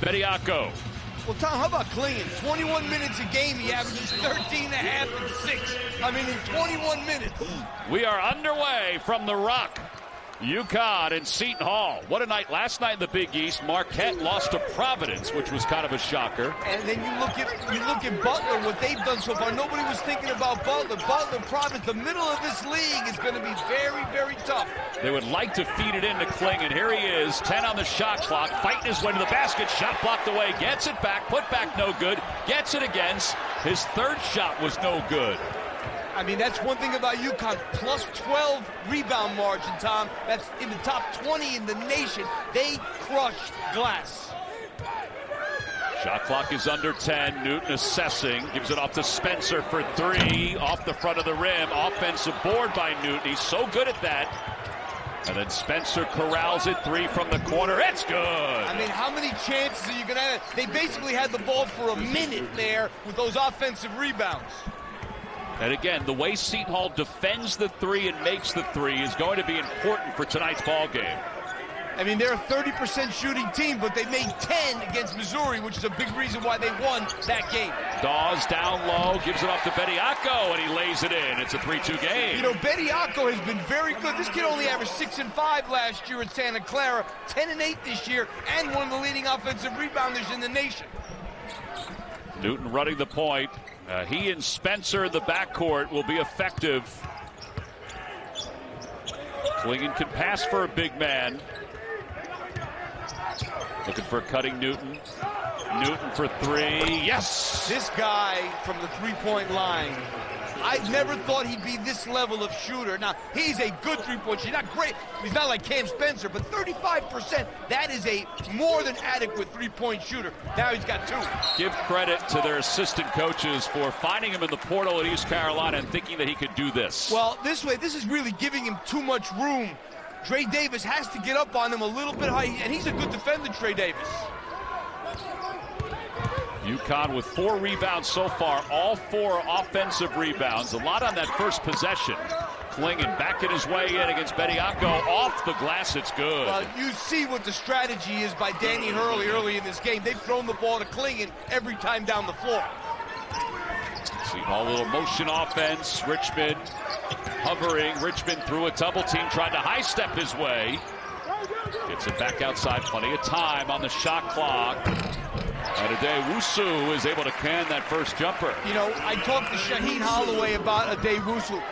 Bediako. Well, Tom, how about Clingan? 21 minutes a game, he averages 13 and a half and six. I mean, in 21 minutes. We are underway from the Rock. UConn and Seton Hall. What a night last night in the Big East. Marquette lost to Providence, which was kind of a shocker. And then you look at you look at Butler, what they've done so far. Nobody was thinking about Butler. Butler, Providence, the middle of this league is going to be very, very tough. They would like to feed it into Kling, and here he is, 10 on the shot clock, fighting his way to the basket. Shot blocked away, gets it back, put back no good, gets it against. His third shot was no good. I mean, that's one thing about UConn. Plus 12 rebound margin, Tom. That's in the top 20 in the nation. They crushed glass. Shot clock is under 10. Newton assessing. Gives it off to Spencer for three. Off the front of the rim. Offensive board by Newton. He's so good at that. And then Spencer corrals it. Three from the corner. It's good. I mean, how many chances are you going to have? They basically had the ball for a minute there with those offensive rebounds. And again, the way Seton Hall defends the three and makes the three is going to be important for tonight's ball game. I mean, they're a 30% shooting team, but they made 10 against Missouri, which is a big reason why they won that game. Dawes down low, gives it off to Bediako, and he lays it in. It's a 3-2 game. You know, Bediako has been very good. This kid only averaged 6 and 5 last year at Santa Clara, 10 and 8 this year, and one of the leading offensive rebounders in the nation. Newton running the point. Uh, he and Spencer the backcourt will be effective. Clingan can pass for a big man. Looking for cutting Newton. Newton for three. Yes! This guy from the three-point line I never thought he'd be this level of shooter. Now, he's a good three-point shooter. Not great. He's not like Cam Spencer, but 35%, that is a more than adequate three-point shooter. Now he's got two. Give credit to their assistant coaches for finding him in the portal at East Carolina and thinking that he could do this. Well, this way, this is really giving him too much room. Dre Davis has to get up on him a little bit high, and he's a good defender, Dre Davis. UConn with four rebounds so far, all four offensive rebounds. A lot on that first possession. Clingan backing his way in against Bediako. Off the glass, it's good. Well, you see what the strategy is by Danny Hurley early in this game. They've thrown the ball to Clingan every time down the floor. See all little motion offense. Richmond hovering. Richmond through a double team, trying to high step his way. Gets it back outside. Plenty of time on the shot clock. And Addae-Wusu is able to can that first jumper. You know, I talked to Shaheen Holloway about Addae-Wusu.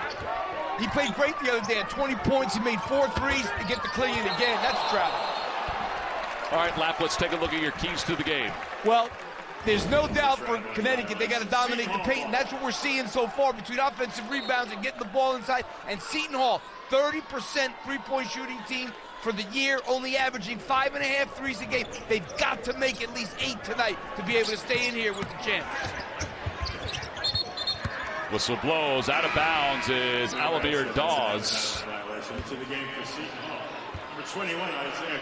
He played great the other day at 20 points. He made four threes to get the clean again. That's travel. All right, Lap, let's take a look at your keys to the game. Well, there's no doubt for Connecticut, they got to dominate the paint, and that's what we're seeing so far between offensive rebounds and getting the ball inside. And Seton Hall, 30% three-point shooting team, for the year, only averaging five and a half threes a game. They've got to make at least eight tonight to be able to stay in here with the champs. Whistle blows out of bounds is Al-Amir Dawes. Isaiah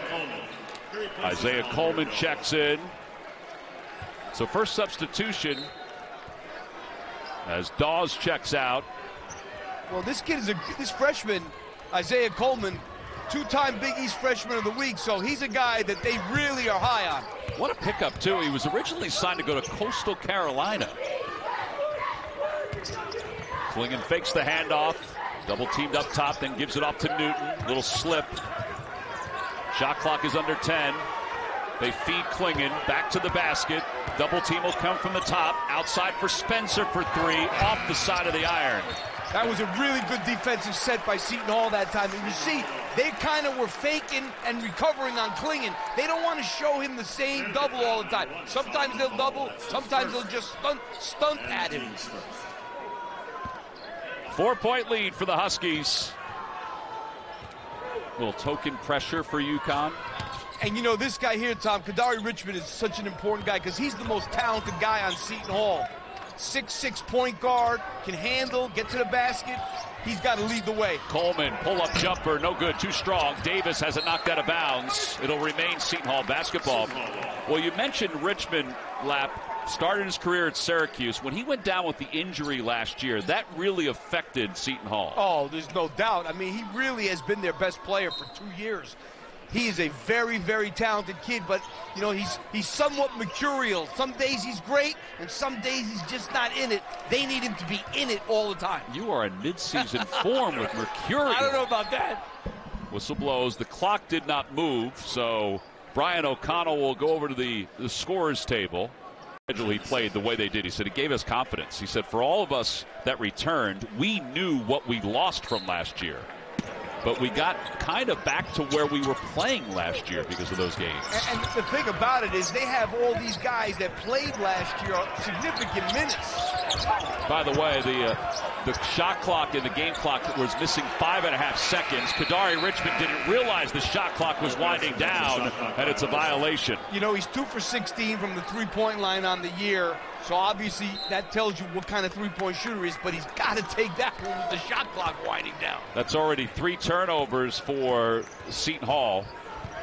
Coleman Isaiah Coleman checks in. So first substitution as Dawes checks out. Well, this kid is a this freshman, Isaiah Coleman, two-time Big East Freshman of the Week, so he's a guy that they really are high on. What a pickup, too. He was originally signed to go to Coastal Carolina. Clingan fakes the handoff. Double teamed up top, then gives it off to Newton. Little slip. Shot clock is under 10. They feed Clingan back to the basket. Double team will come from the top. Outside for Spencer for three. Off the side of the iron. That was a really good defensive set by Seton Hall that time. And you see, they kind of were faking and recovering on Clingan. They don't want to show him the same double all the time. Sometimes they'll double, sometimes they'll just stunt, stunt at him. Four-point lead for the Huskies. Little token pressure for UConn. And you know, this guy here, Tom, Kadary Richmond is such an important guy because he's the most talented guy on Seton Hall. Six-six point guard, can handle, get to the basket. He's got to lead the way. Coleman, pull-up jumper, no good, too strong. Davis has it knocked out of bounds. It'll remain Seton Hall basketball. Well, you mentioned Richmond, Lap, started his career at Syracuse. When he went down with the injury last year, that really affected Seton Hall. Oh, there's no doubt. I mean, he really has been their best player for two years. He is a very, very talented kid, but you know, he's he's somewhat mercurial. Some days he's great, and some days he's just not in it. They need him to be in it all the time. You are in midseason form with mercurial. I don't know about that. Whistle blows. The clock did not move, so Brian O'Connell will go over to the, the scorers table. He played the way they did. He said it gave us confidence. He said for all of us that returned, we knew what we lost from last year but we got kind of back to where we were playing last year because of those games. And, and the thing about it is they have all these guys that played last year significant minutes. By the way, the uh, the shot clock and the game clock was missing five and a half seconds. Kadary Richmond didn't realize the shot clock was winding down, and it's a violation. You know, he's two for 16 from the three-point line on the year. So obviously that tells you what kind of three-point shooter he is, but he's got to take that one with the shot clock winding down. That's already three turnovers for Seton Hall.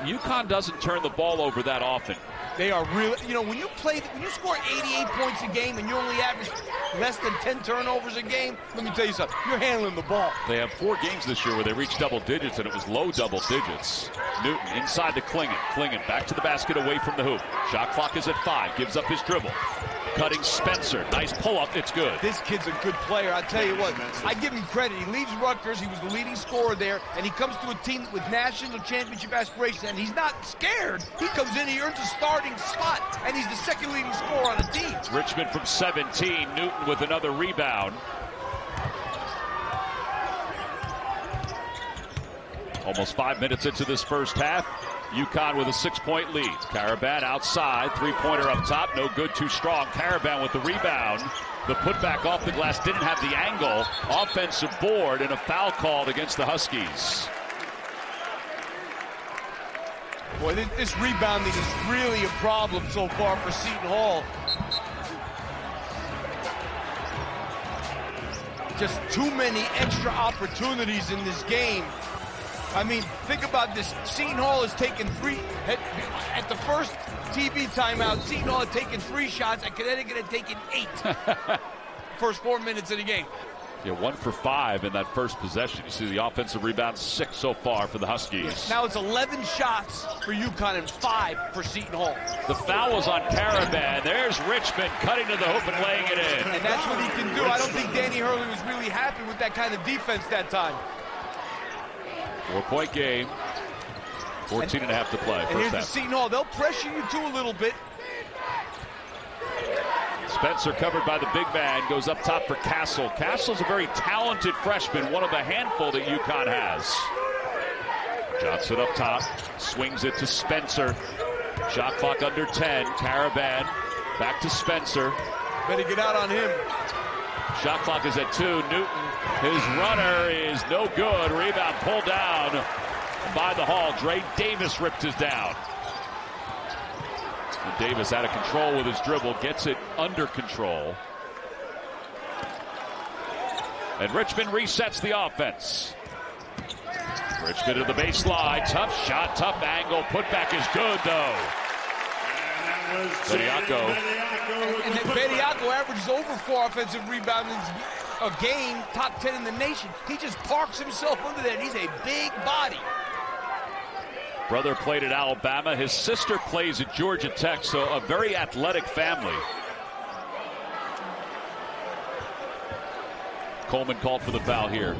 UConn doesn't turn the ball over that often. They are really, you know, when you play, when you score 88 points a game and you only average less than 10 turnovers a game, let me tell you something, you're handling the ball. They have four games this year where they reached double digits, and it was low double digits. Newton inside to Clingan. Clingan back to the basket away from the hoop. Shot clock is at five, gives up his dribble cutting Spencer. Nice pull up. It's good. This kid's a good player. I tell you what, I give him credit. He leaves Rutgers. He was the leading scorer there, and he comes to a team with national championship aspirations, and he's not scared. He comes in, he earns a starting spot, and he's the second leading scorer on the team. Richmond from 17. Newton with another rebound. Almost five minutes into this first half. UConn with a six-point lead. Karaban outside, three-pointer up top, no good, too strong. Karaban with the rebound. The putback off the glass didn't have the angle. Offensive board and a foul called against the Huskies. Boy, this, this rebounding is really a problem so far for Seton Hall. Just too many extra opportunities in this game I mean, think about this. Seton Hall has taken three, at, at the first TV timeout, Seton Hall had taken three shots, and Connecticut had taken eight. first four minutes of the game. Yeah, one for five in that first possession. You see the offensive rebound, six so far for the Huskies. Now it's 11 shots for UConn and five for Seton Hall. The foul was on Karaban. There's Richmond cutting to the hoop and laying it in. And that's what he can do. I don't think Danny Hurley was really happy with that kind of defense that time. Four-point game. 14 and, a half to play. And here's half. the. They'll pressure you too a little bit. Spencer covered by the big man goes up top for Castle. Castle's a very talented freshman, one of the handful that UConn has. Johnson up top, swings it to Spencer. Shot clock under 10. Karaban back to Spencer. Better get out on him. Shot clock is at two. Newton, his runner is no good. Rebound pulled down by the Hall. Dre Davis ripped his down. And Davis out of control with his dribble, gets it under control. And Richmond resets the offense. Richmond to the baseline. Tough shot, tough angle. Putback is good, though. Bediako. And, and Bediako averages over four offensive rebounds a game, top 10 in the nation. He just parks himself under there, and he's a big body. Brother played at Alabama. His sister plays at Georgia Tech, so a very athletic family. Coleman called for the foul here.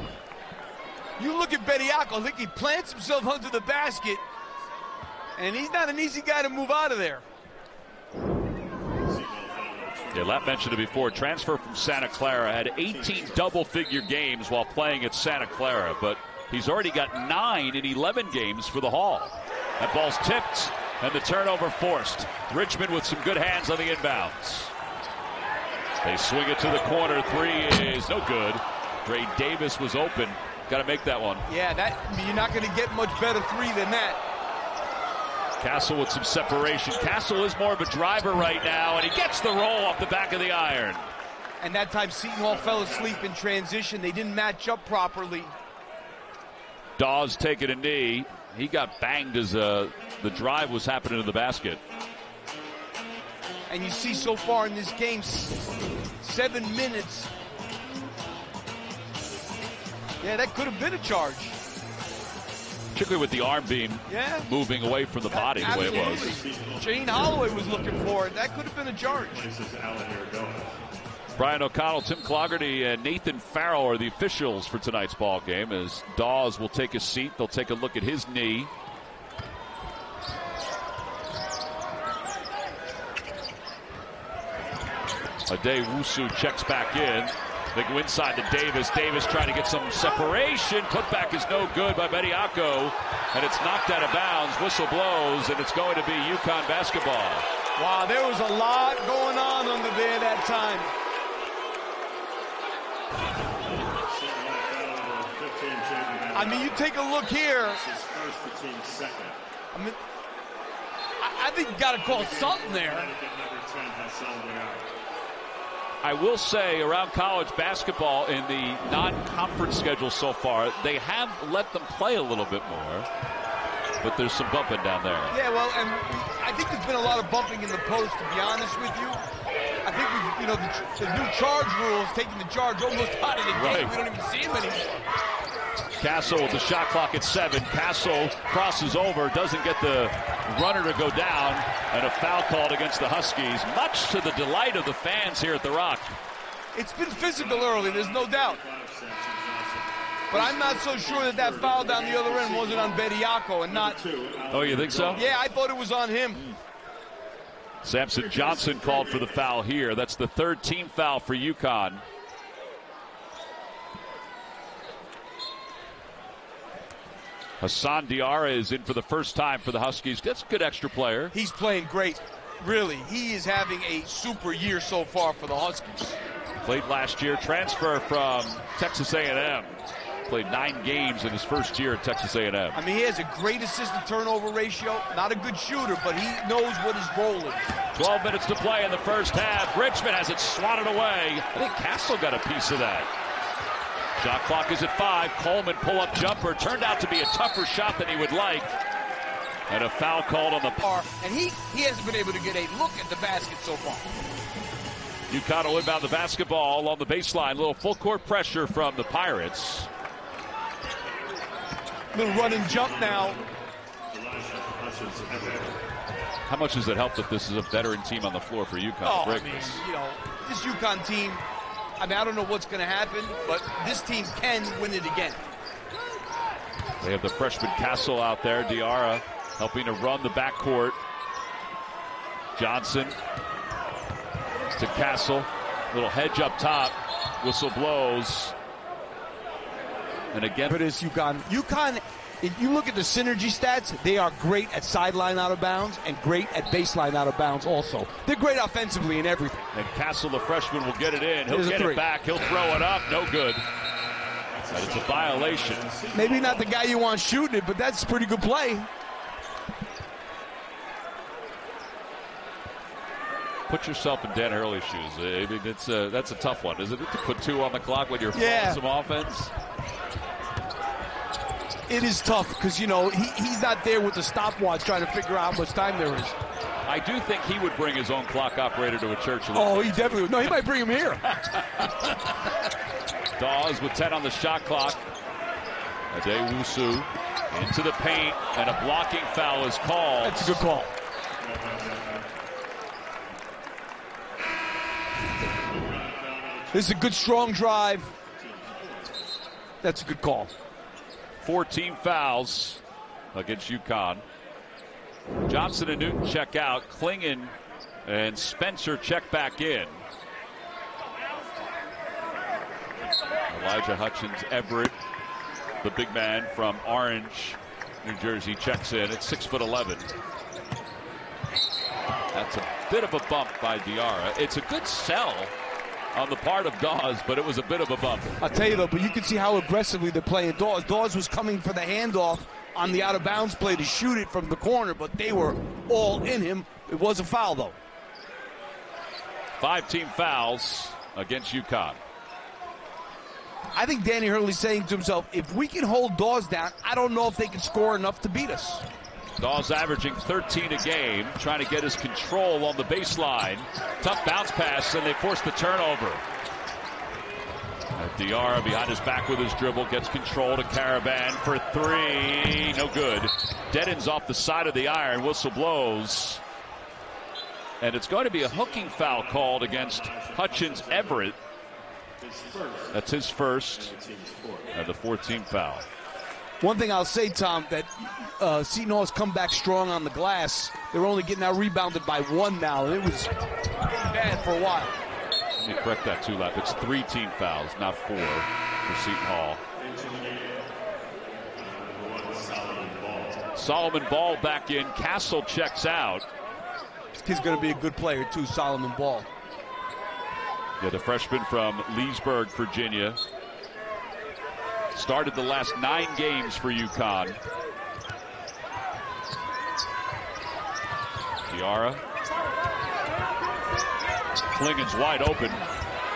You look at Bediako, I think he plants himself under the basket, and he's not an easy guy to move out of there. Yeah, Lap mentioned it before. Transfer from Santa Clara had 18 double-figure games while playing at Santa Clara, but he's already got nine in 11 games for the Hall. That ball's tipped and the turnover forced. Richmond with some good hands on the inbounds. They swing it to the corner. Three is no good. Dre Davis was open. Got to make that one. Yeah, that you're not going to get much better three than that. Castle with some separation. Castle is more of a driver right now, and he gets the roll off the back of the iron. And that time Seton Hall fell asleep in transition. They didn't match up properly. Dawes taking a knee. He got banged as uh, the drive was happening to the basket. And you see so far in this game, seven minutes. Yeah, that could have been a charge. Particularly with the arm beam yeah. moving away from the body the way it was. Shaheen Holloway was looking for it. That could have been a charge. Brian O'Connell, Tim Clougherty, and Nathan Farrell are the officials for tonight's ball game. As Dawes will take a seat, they'll take a look at his knee. Addae-Wusu checks back in. They go inside to Davis. Davis trying to get some separation. Putback is no good by Bediako. And it's knocked out of bounds. Whistle blows, and it's going to be UConn basketball. Wow, there was a lot going on under there that time. I mean, you take a look here. I mean, I, I think you got to call something there. I will say around college basketball in the non-conference schedule so far, they have let them play a little bit more. But there's some bumping down there. Yeah, well, and I think there's been a lot of bumping in the post, to be honest with you. I think we've, you know, the, the new charge rules taking the charge almost out of the game. Right. We don't even see him anymore. Castle with the shot clock at seven. Castle crosses over, doesn't get the runner to go down, and a foul called against the Huskies, much to the delight of the fans here at the Rock. It's been physical early, there's no doubt. But I'm not so sure that that foul down the other end wasn't on Bediako and not. Oh, you think so? Yeah, I thought it was on him. Samson Johnson called for the foul here. That's the third team foul for UConn. Hassan Diarra is in for the first time for the Huskies. That's a good extra player. He's playing great. Really, he is having a super year so far for the Huskies. Played last year, transfer from Texas A&M. Played nine games in his first year at Texas A&M. I mean, he has a great assist-to-turnover ratio. Not a good shooter, but he knows what his role is. 12 minutes to play in the first half. Richmond has it swatted away. I think Castle got a piece of that. Shot clock is at five. Coleman pull-up jumper turned out to be a tougher shot than he would like. And a foul called on the par. And he, he hasn't been able to get a look at the basket so far. UConn will inbound the basketball on the baseline. A little full court pressure from the Pirates. Little run and jump now. How much does it help that this is a veteran team on the floor for UConn? Oh, I mean, you know, this UConn team I mean, I don't know what's going to happen, but this team can win it again. They have the freshman Castle out there. Diarra helping to run the backcourt. Johnson to Castle. Little hedge up top. Whistle blows. And again. But it's UConn. UConn if you look at the synergy stats, they are great at sideline out of bounds and great at baseline out of bounds also. They're great offensively in everything. And Castle, the freshman, will get it in. He'll get it back. He'll throw it up. No good. But it's a violation. Maybe not the guy you want shooting it, but that's a pretty good play. Put yourself in Dan Hurley's shoes. I mean, it's a, that's a tough one, isn't it? To put two on the clock when you're yeah. some offense it is tough because, you know, he, he's not there with the stopwatch trying to figure out how much time there is. I do think he would bring his own clock operator to a church. Oh, he definitely would. No, he might bring him here. Dawes with 10 on the shot clock. Addae-Wusu into the paint, and a blocking foul is called. That's a good call. This is a good strong drive. That's a good call. 14 fouls against UConn. Johnson and Newton check out. Clingan and Spencer check back in. Elijah Hutchins Everett, the big man from Orange, New Jersey, checks in at six foot 11. That's a bit of a bump by Diarra. It's a good sell on the part of Dawes, but it was a bit of a bump. I'll tell you though, but you can see how aggressively they're playing Dawes. Dawes was coming for the handoff on the out of bounds play to shoot it from the corner, but they were all in him. It was a foul though. Five team fouls against UConn. I think Danny Hurley's saying to himself, if we can hold Dawes down, I don't know if they can score enough to beat us. Dawes averaging 13 a game, trying to get his control on the baseline. Tough bounce pass, and they force the turnover. Diarra behind his back with his dribble, gets control to Karaban for three. No good. Deadens off the side of the iron. Whistle blows. And it's going to be a hooking foul called against Hutchins Everett. That's his first and the 14th foul. One thing I'll say, Tom, that uh, Seton Hall has come back strong on the glass. They're only getting out rebounded by one now, and it was bad for a while. Let me correct that too, Lap. It's three team fouls, not four for Seton Hall. Solomon Ball back in. Castle checks out. He's going to be a good player too, Solomon Ball. Yeah, the freshman from Leesburg, Virginia. Started the last nine games for UConn. Diarra. Clingan's wide open.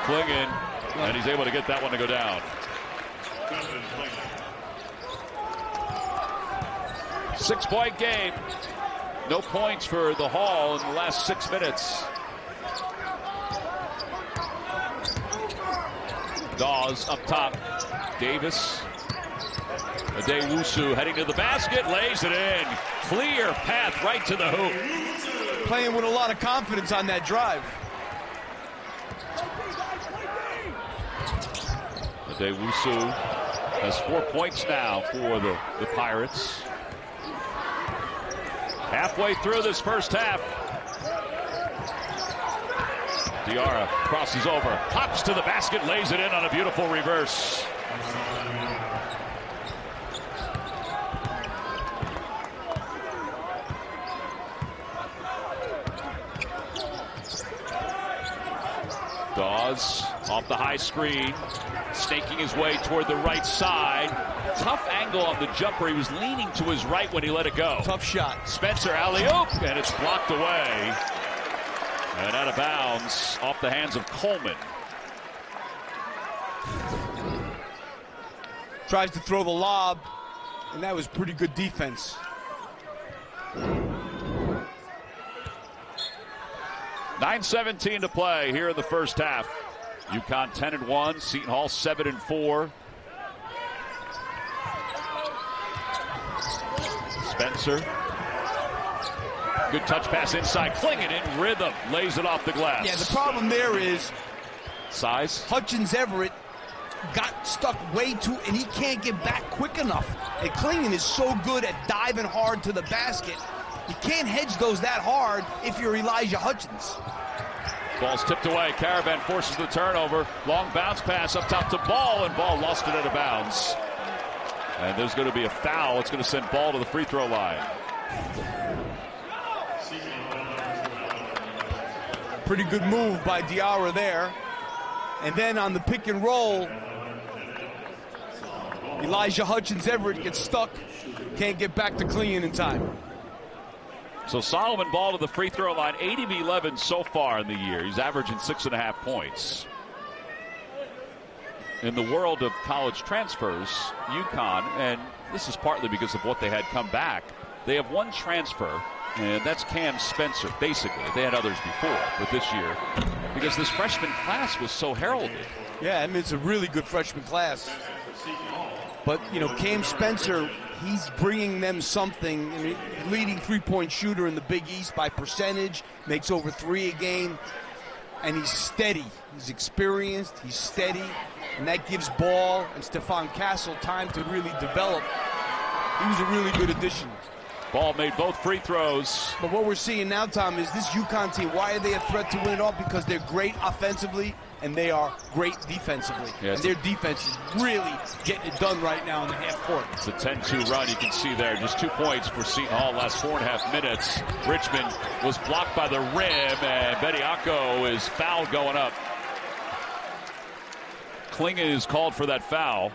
Clingan, and he's able to get that one to go down. Six point game. No points for the Hall in the last six minutes. Dawes up top. Davis. Addae-Wusu heading to the basket, lays it in. Clear path right to the hoop. Playing with a lot of confidence on that drive. Addae-Wusu has four points now for the, the Pirates. Halfway through this first half. Diarra crosses over, hops to the basket, lays it in on a beautiful reverse. Dawes off the high screen, snaking his way toward the right side. Tough angle on the jumper. He was leaning to his right when he let it go. Tough shot. Spencer alley-oop, and it's blocked away. And out of bounds off the hands of Coleman. Tries to throw the lob, and that was pretty good defense. Nine seventeen to play here in the first half. UConn 10 and 1, Seton Hall 7 and 4. Spencer. Good touch pass inside. Clingan in rhythm. Lays it off the glass. Yeah, the problem there is size. Hutchins Everett got stuck way too, and he can't get back quick enough. And Clingan is so good at diving hard to the basket. You can't hedge those that hard if you're Elijah Hutchins. Ball's tipped away. Karaban forces the turnover. Long bounce pass up top to Ball, and Ball lost it out of bounds. And there's going to be a foul. It's going to send Ball to the free throw line. Pretty good move by Diarra there. And then on the pick and roll, Elijah Hutchins Everett gets stuck. Can't get back to clean in time. So Solomon Ball to the free throw line, 8 of 11 so far in the year. He's averaging six and a half points. In the world of college transfers, UConn, and this is partly because of what they had come back, they have one transfer, and that's Cam Spencer, basically. They had others before, but this year, because this freshman class was so heralded. Yeah, I mean, it's a really good freshman class. But, you know, Cam Spencer he's bringing them something. I mean, leading three-point shooter in the Big East by percentage, makes over three a game, and he's steady. He's experienced. He's steady, and that gives Ball and Stephon Castle time to really develop. He was a really good addition. Ball made both free throws. But what we're seeing now, Tom, is this UConn team. Why are they a threat to win it all? Because they're great offensively and they are great defensively. and their defense is really getting it done right now in the half court. It's a 10-2 run. You can see there just two points for Seton Hall last four and a half minutes. Richmond was blocked by the rim, and Bediako is fouled going up. Clingan is called for that foul.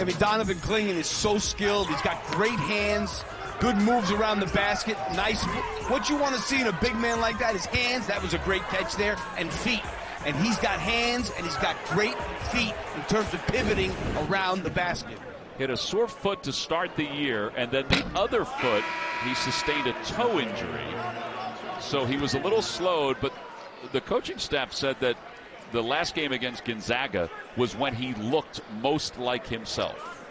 I mean, Donovan Clingan is so skilled. He's got great hands, good moves around the basket, nice. What you want to see in a big man like that is hands. That was a great catch there, and feet. And he's got hands and he's got great feet in terms of pivoting around the basket. Hit a sore foot to start the year, and then the other foot, he sustained a toe injury. So he was a little slowed, but the coaching staff said that the last game against Gonzaga was when he looked most like himself.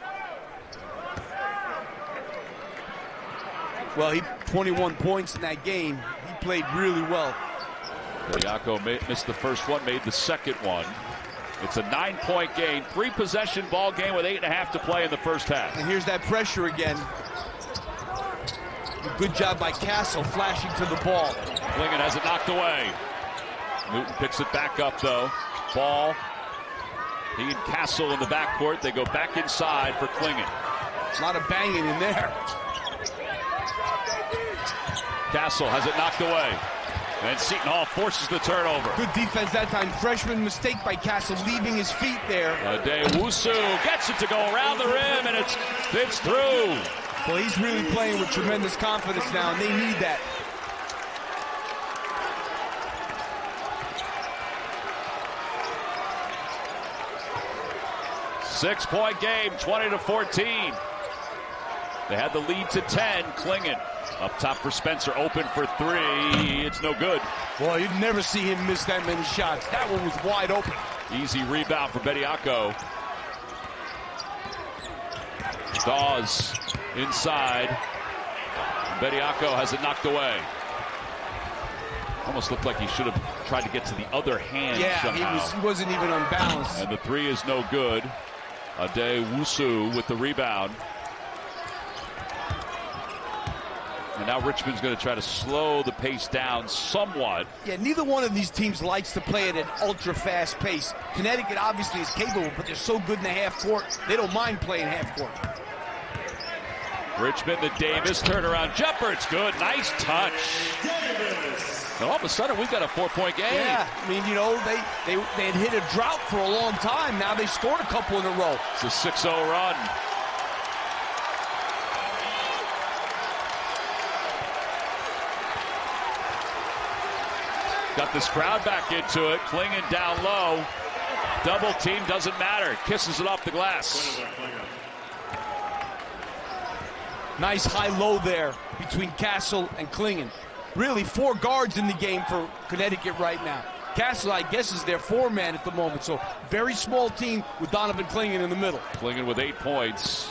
Well, he 21 points in that game. He played really well. Bediako missed the first one, made the second one. It's a nine-point game, three-possession ball game with eight and a half to play in the first half. And here's that pressure again. Good job by Castle flashing to the ball. Clingan has it knocked away. Newton picks it back up, though. Ball. He and Castle in the backcourt. They go back inside for Clingan. A lot of banging in there. Castle has it knocked away. And Seton Hall forces the turnover. Good defense that time. Freshman mistake by Castle, leaving his feet there. Addae-Wusu gets it to go around the rim, and it's it's through. Well, he's really playing with tremendous confidence now, and they need that. Six-point game, 20 to 14. They had the lead to 10. Clingan up top for Spencer, open for three. It's no good. Boy, you'd never see him miss that many shots. That one was wide open. Easy rebound for Bediako. Dawes inside. Bediako has it knocked away. Almost looked like he should have tried to get to the other hand yeah, somehow. he, was, he wasn't even unbalanced. And the three is no good. Addae-Wusu with the rebound. And now Richmond's going to try to slow the pace down somewhat. Yeah, neither one of these teams likes to play at an ultra fast pace. Connecticut obviously is capable, but they're so good in the half court, they don't mind playing half court. Richmond to Davis, turnaround jumper, it's good, nice touch. And all of a sudden, we've got a four-point game. Yeah, I mean, you know, they, they, they had hit a drought for a long time. Now they scored a couple in a row. It's a 6-0 run. Got this crowd back into it. Clingan down low. Double team doesn't matter. Kisses it off the glass. Nice high-low there between Castle and Clingan. Really four guards in the game for Connecticut right now. Castle, I guess, is their four-man at the moment. So very small team with Donovan Clingan in the middle. Clingan with eight points.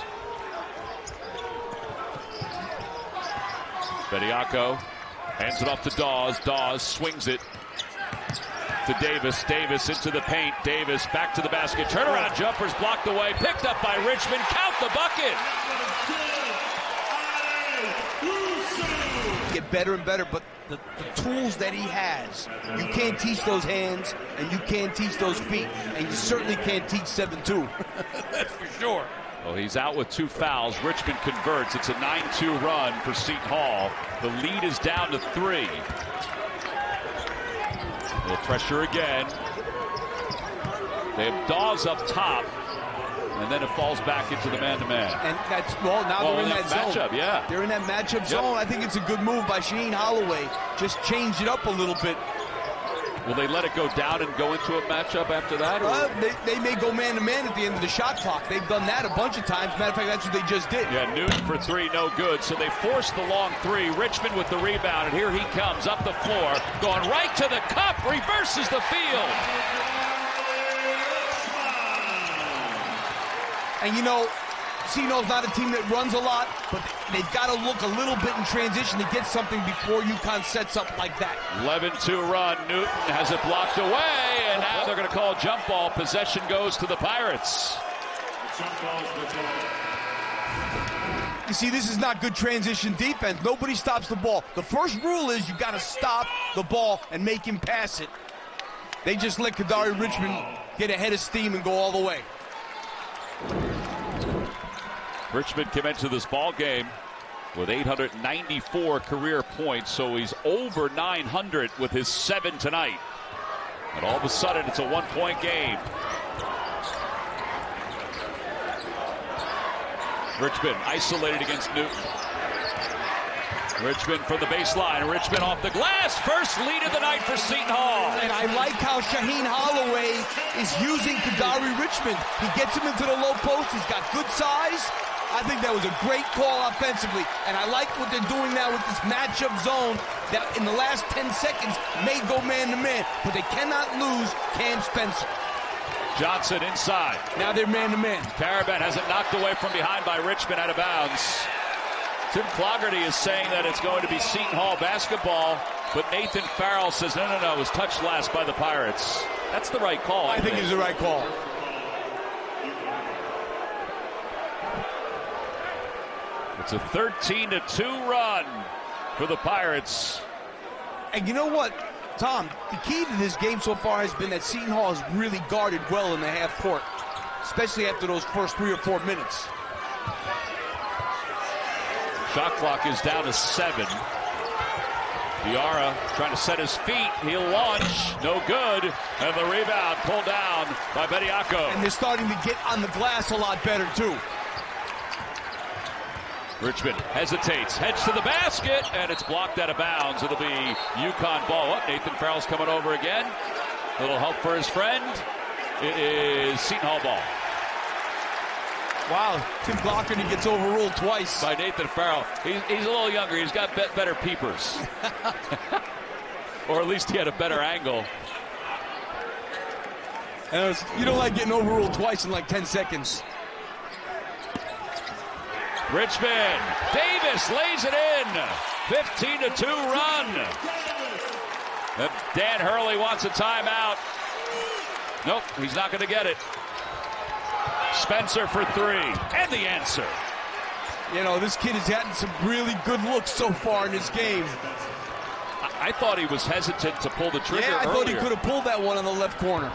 Bediako hands it off to Dawes. Dawes swings it to Davis. Davis into the paint. Davis back to the basket. Turnaround jumpers blocked away. Picked up by Richmond. Count the bucket. Get better and better, but the, the tools that he has, you can't teach those hands and you can't teach those feet, and you certainly can't teach 7-2. That's for sure. Well, he's out with two fouls. Richmond converts. It's a 9-2 run for Seton Hall. The lead is down to three. A little pressure again. They have Dawes up top, and then it falls back into the man-to-man. And that's, well, now Well, they're in that, that zone. matchup, yeah. They're in that matchup zone. I think it's a good move by Shaheen Holloway. Just change it up a little bit. Will they let it go down and go into a matchup after that? Uh, they, they may go man-to-man at the end of the shot clock. They've done that a bunch of times. Matter of fact, that's what they just did. Yeah, Newton for three, no good. So they force the long three. Richmond with the rebound, and here he comes up the floor, going right to the cup, reverses the field. And you know, Sino's not a team that runs a lot, but they've got to look a little bit in transition to get something before UConn sets up like that. 11-2 run. Newton has it blocked away, and now they're going to call a jump ball. Possession goes to the Pirates. You see, this is not good transition defense. Nobody stops the ball. The first rule is you've got to stop the ball and make him pass it. They just let Kadary Richmond get ahead of steam and go all the way. Richmond came into this ball game with 894 career points, so he's over 900 with his seven tonight. And all of a sudden, it's a one-point game. Richmond isolated against Newton. Richmond from the baseline. Richmond off the glass. First lead of the night for Seton Hall. And I like how Shaheen Holloway is using Kadary Richmond. He gets him into the low post. He's got good size. I think that was a great call offensively. And I like what they're doing now with this matchup zone that in the last 10 seconds may go man to man. But they cannot lose Cam Spencer. Johnson inside. Now they're man to man. Karaban has it knocked away from behind by Richmond out of bounds. Tim Clougherty is saying that it's going to be Seton Hall basketball, but Nathan Farrell says no, no, no, it was touched last by the Pirates. That's the right call. I, I think, think it's the right call. It's a 13 to 2 run for the Pirates. And you know what, Tom? The key to this game so far has been that Seton Hall has really guarded well in the half court, especially after those first three or four minutes. Shot clock is down to seven. Diarra trying to set his feet. He'll launch. No good. And the rebound pulled down by Bediako. And they're starting to get on the glass a lot better, too. Richmond hesitates, heads to the basket, and it's blocked out of bounds. It'll be UConn ball. Oh, Nathan Farrell's coming over again. Little help for his friend. It is Seton Hall ball. Wow, Tim Clougherty gets overruled twice. By Nathan Farrell. He's, he's a little younger. He's got be better peepers. or at least he had a better angle. Was, you don't like getting overruled twice in like 10 seconds. Richmond. Davis lays it in. 15 to 2 run. Dan Hurley wants a timeout. Nope, he's not going to get it. Spencer for three. And the answer. You know, this kid has gotten some really good looks so far in this game. I, I thought he was hesitant to pull the trigger. Yeah, I earlier. thought he could have pulled that one on the left corner.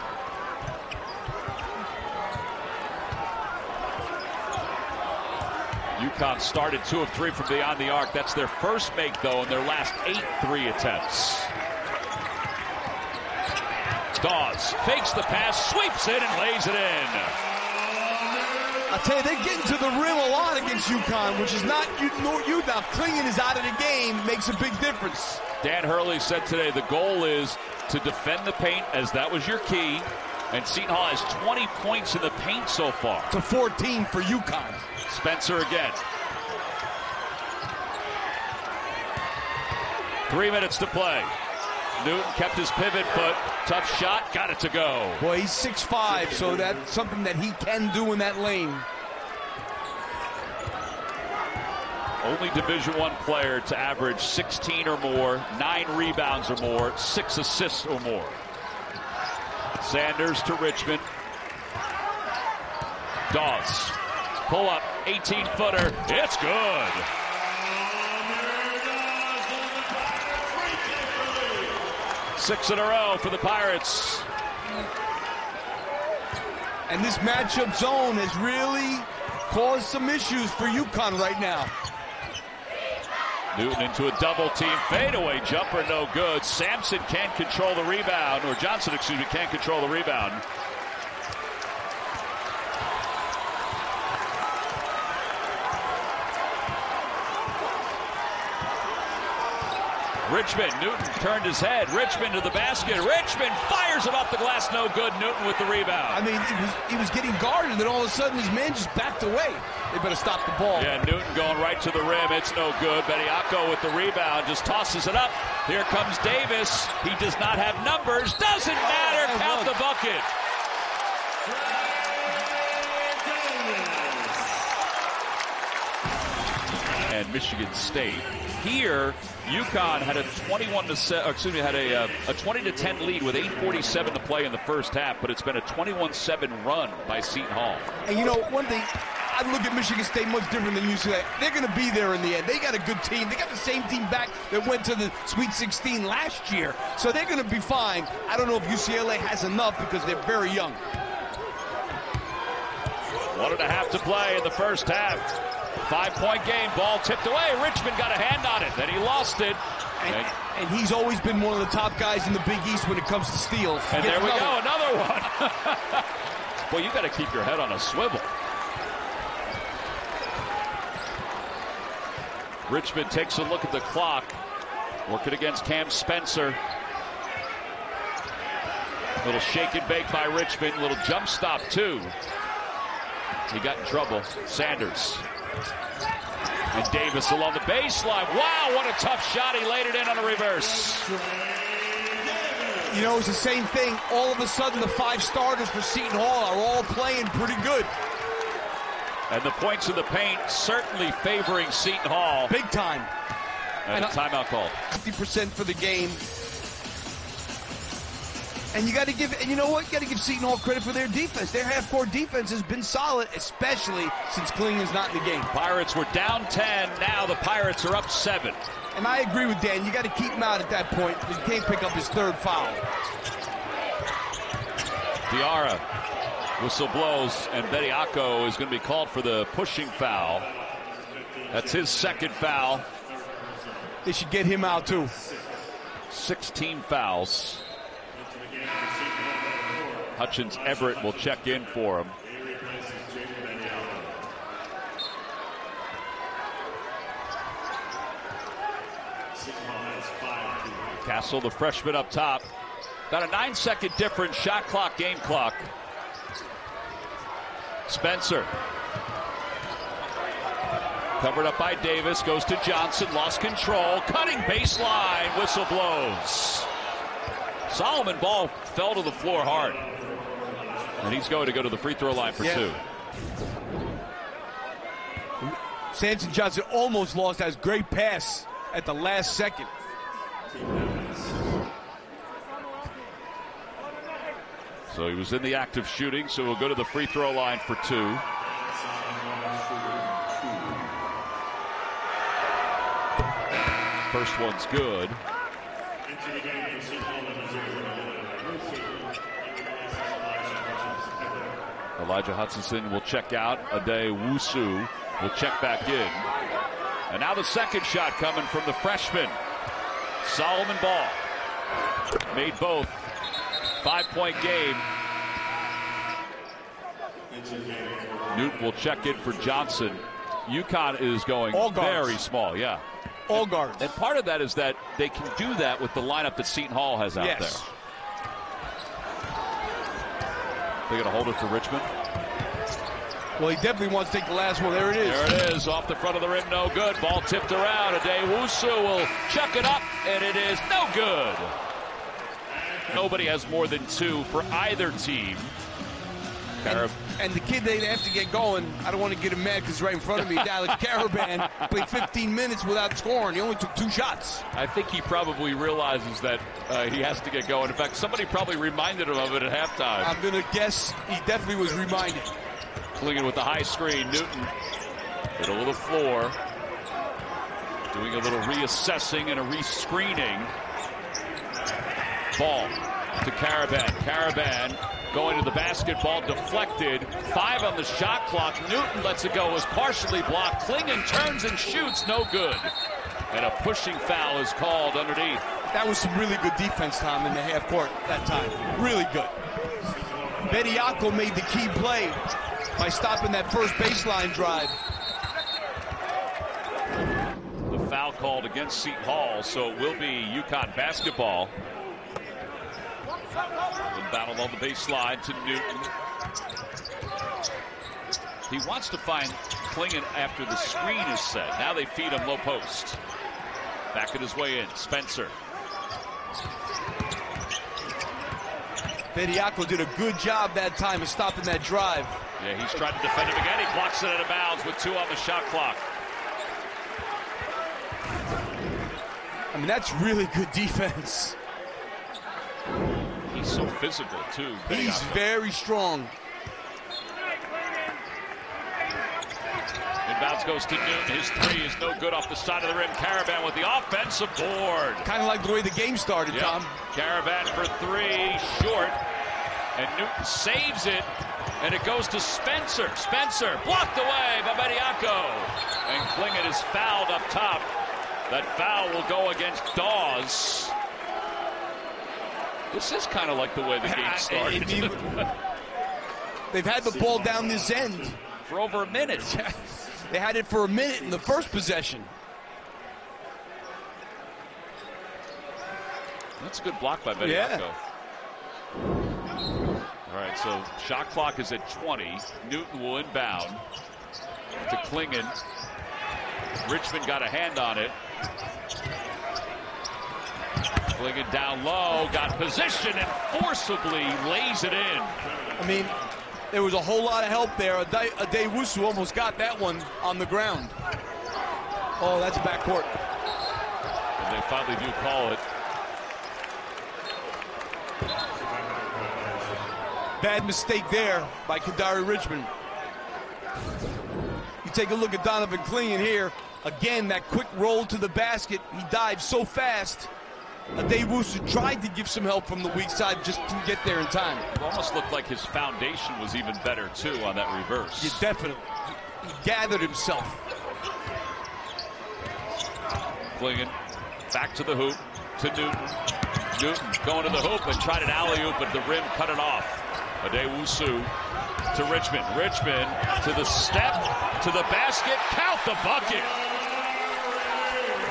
UConn started two of three from beyond the arc. That's their first make, though, in their last eight three attempts. Dawes fakes the pass, sweeps it, and lays it in. I'll tell you, they're getting to the rim a lot against UConn, which is not you, no, you now. Clingan is out of the game, makes a big difference. Dan Hurley said today the goal is to defend the paint, as that was your key. And Seton Hall has 20 points in the paint so far. To 14 for UConn. Spencer again. Three minutes to play. Newton kept his pivot foot. Tough shot. Got it to go. Boy, he's 6'5", so that's something that he can do in that lane. Only Division One player to average 16 or more, nine rebounds or more, six assists or more. Sanders to Richmond. Dawes. Pull up, 18 footer. It's good. Six in a row for the Pirates. And this matchup zone has really caused some issues for UConn right now. Newton into a double team fadeaway jumper, no good. Samson can't control the rebound, or Johnson, excuse me, can't control the rebound. Richmond, Newton turned his head. Richmond to the basket. Richmond fires it off the glass, no good. Newton with the rebound. I mean, he was, he was getting guarded, and then all of a sudden his man just backed away. They better stop the ball. Yeah, Newton going right to the rim. It's no good. Bediako with the rebound just tosses it up. Here comes Davis. He does not have numbers. Doesn't matter. Oh, Count look. the bucket. And Michigan State here, UConn had a 21 to se- excuse me, had a, uh, a 20 to 10 lead with 8:47 to play in the first half, but it's been a 21-7 run by Seton Hall. And you know, one thing I look at Michigan State much different than UCLA. They're going to be there in the end. They got a good team. They got the same team back that went to the Sweet 16 last year, so they're going to be fine. I don't know if UCLA has enough because they're very young. One and a half to play in the first half. Five-point game, ball tipped away. Richmond got a hand on it, then he lost it. And, and, and, he's always been one of the top guys in the Big East when it comes to steals. And there we go, another one. Boy, you got to keep your head on a swivel. Richmond takes a look at the clock. Working against Cam Spencer. Little shake and bake by Richmond. Little jump stop, too. He got in trouble. Sanders. And Davis along the baseline. Wow, what a tough shot. He laid it in on a reverse. You know, it's the same thing. All of a sudden, the five starters for Seton Hall are all playing pretty good. And the points in the paint certainly favoring Seton Hall. Big time. And, and a timeout called. 50% for the game. And you got to give, and you know what? You got to give Seton Hall credit for their defense. Their half-court defense has been solid, especially since Clingan's not in the game. Pirates were down 10. Now the Pirates are up 7. And I agree with Dan. You got to keep him out at that point. He can't pick up his third foul. Diarra whistle blows, and Betty Bediako is going to be called for the pushing foul. That's his second foul. They should get him out too. 16 fouls. Hutchins Everett will check in for him. Castle, the freshman up top. Got a nine second difference, shot clock, game clock. Spencer. Covered up by Davis, goes to Johnson, lost control, cutting baseline, whistle blows. Solomon Ball fell to the floor hard. And he's going to go to the free throw line for yeah. two. Samson Johnson almost lost that great pass at the last second. So he was in the act of shooting, so we'll go to the free throw line for two. First one's good. Elijah Hutchinson will check out. Addae-Wusu will check back in. And now the second shot coming from the freshman. Solomon Ball. Made both. Five point game. Newton will check in for Johnson. UConn is going very small, yeah. All guards. And part of that is that they can do that with the lineup that Seton Hall has out yes. there. They're going to hold it for Richmond. Well, he definitely wants to take the last one. There it is. There it is. Off the front of the rim, no good. Ball tipped around. Addae-Wusu will chuck it up, and it is no good. Nobody has more than two for either team. And, and, the kid they have to get going, I don't want to get him mad because he's right in front of me. Dallas Karaban played 15 minutes without scoring. He only took two shots. I think he probably realizes that uh, he has to get going. In fact, somebody probably reminded him of it at halftime. I'm going to guess he definitely was reminded. Clingan with the high screen. Newton, middle of the floor. Doing a little reassessing and a rescreening. Ball to Karaban. Karaban going to the basketball, deflected. Five on the shot clock. Newton lets it go, is partially blocked. Clingan turns and shoots, no good. And a pushing foul is called underneath. That was some really good defense, Tom, in the half court that time. Really good. Bediako made the key play by stopping that first baseline drive. The foul called against Seton Hall, so it will be UConn basketball. Inbound on the baseline to Newton. He wants to find Clingan after the screen is set. Now they feed him low post. Back his way in. Spencer. Bediako did a good job that time of stopping that drive. Yeah, he's trying to defend him again. He blocks it out of bounds with two on the shot clock. I mean, that's really good defense. He's so physical, too. He's very strong. Inbounds goes to Newton. His three is no good off the side of the rim. Karaban with the offensive board. Kind of like the way the game started, yep. Tom. Karaban for three, short. And Newton saves it, and it goes to Spencer. Spencer blocked away by Bediako. And Clingan is fouled up top. That foul will go against Dawes. This is kind of like the way the game started. they've had the ball down this end for over a minute. they had it for a minute in the first possession. That's a good block by Bediako. Yeah. All right, so shot clock is at 20. Newton will inbound to Clingan. Richmond got a hand on it. Clingan down low, got position and forcibly lays it in. I mean, there was a whole lot of help there. Addae-Wusu almost got that one on the ground. Oh, that's a backcourt. And they finally do call it. Bad mistake there by Kadary Richmond. You take a look at Donovan Clingan here. Again, that quick roll to the basket. He dived so fast. Addae-Wusu tried to give some help from the weak side, just didn't get there in time. It almost looked like his foundation was even better, too, on that reverse. Yeah, definitely. He gathered himself. Clingan back to the hoop to Newton. Newton going to the hoop and tried an alley-oop, but the rim cut it off. Addae-Wusu to Richmond. Richmond to the step, to the basket. Count the bucket.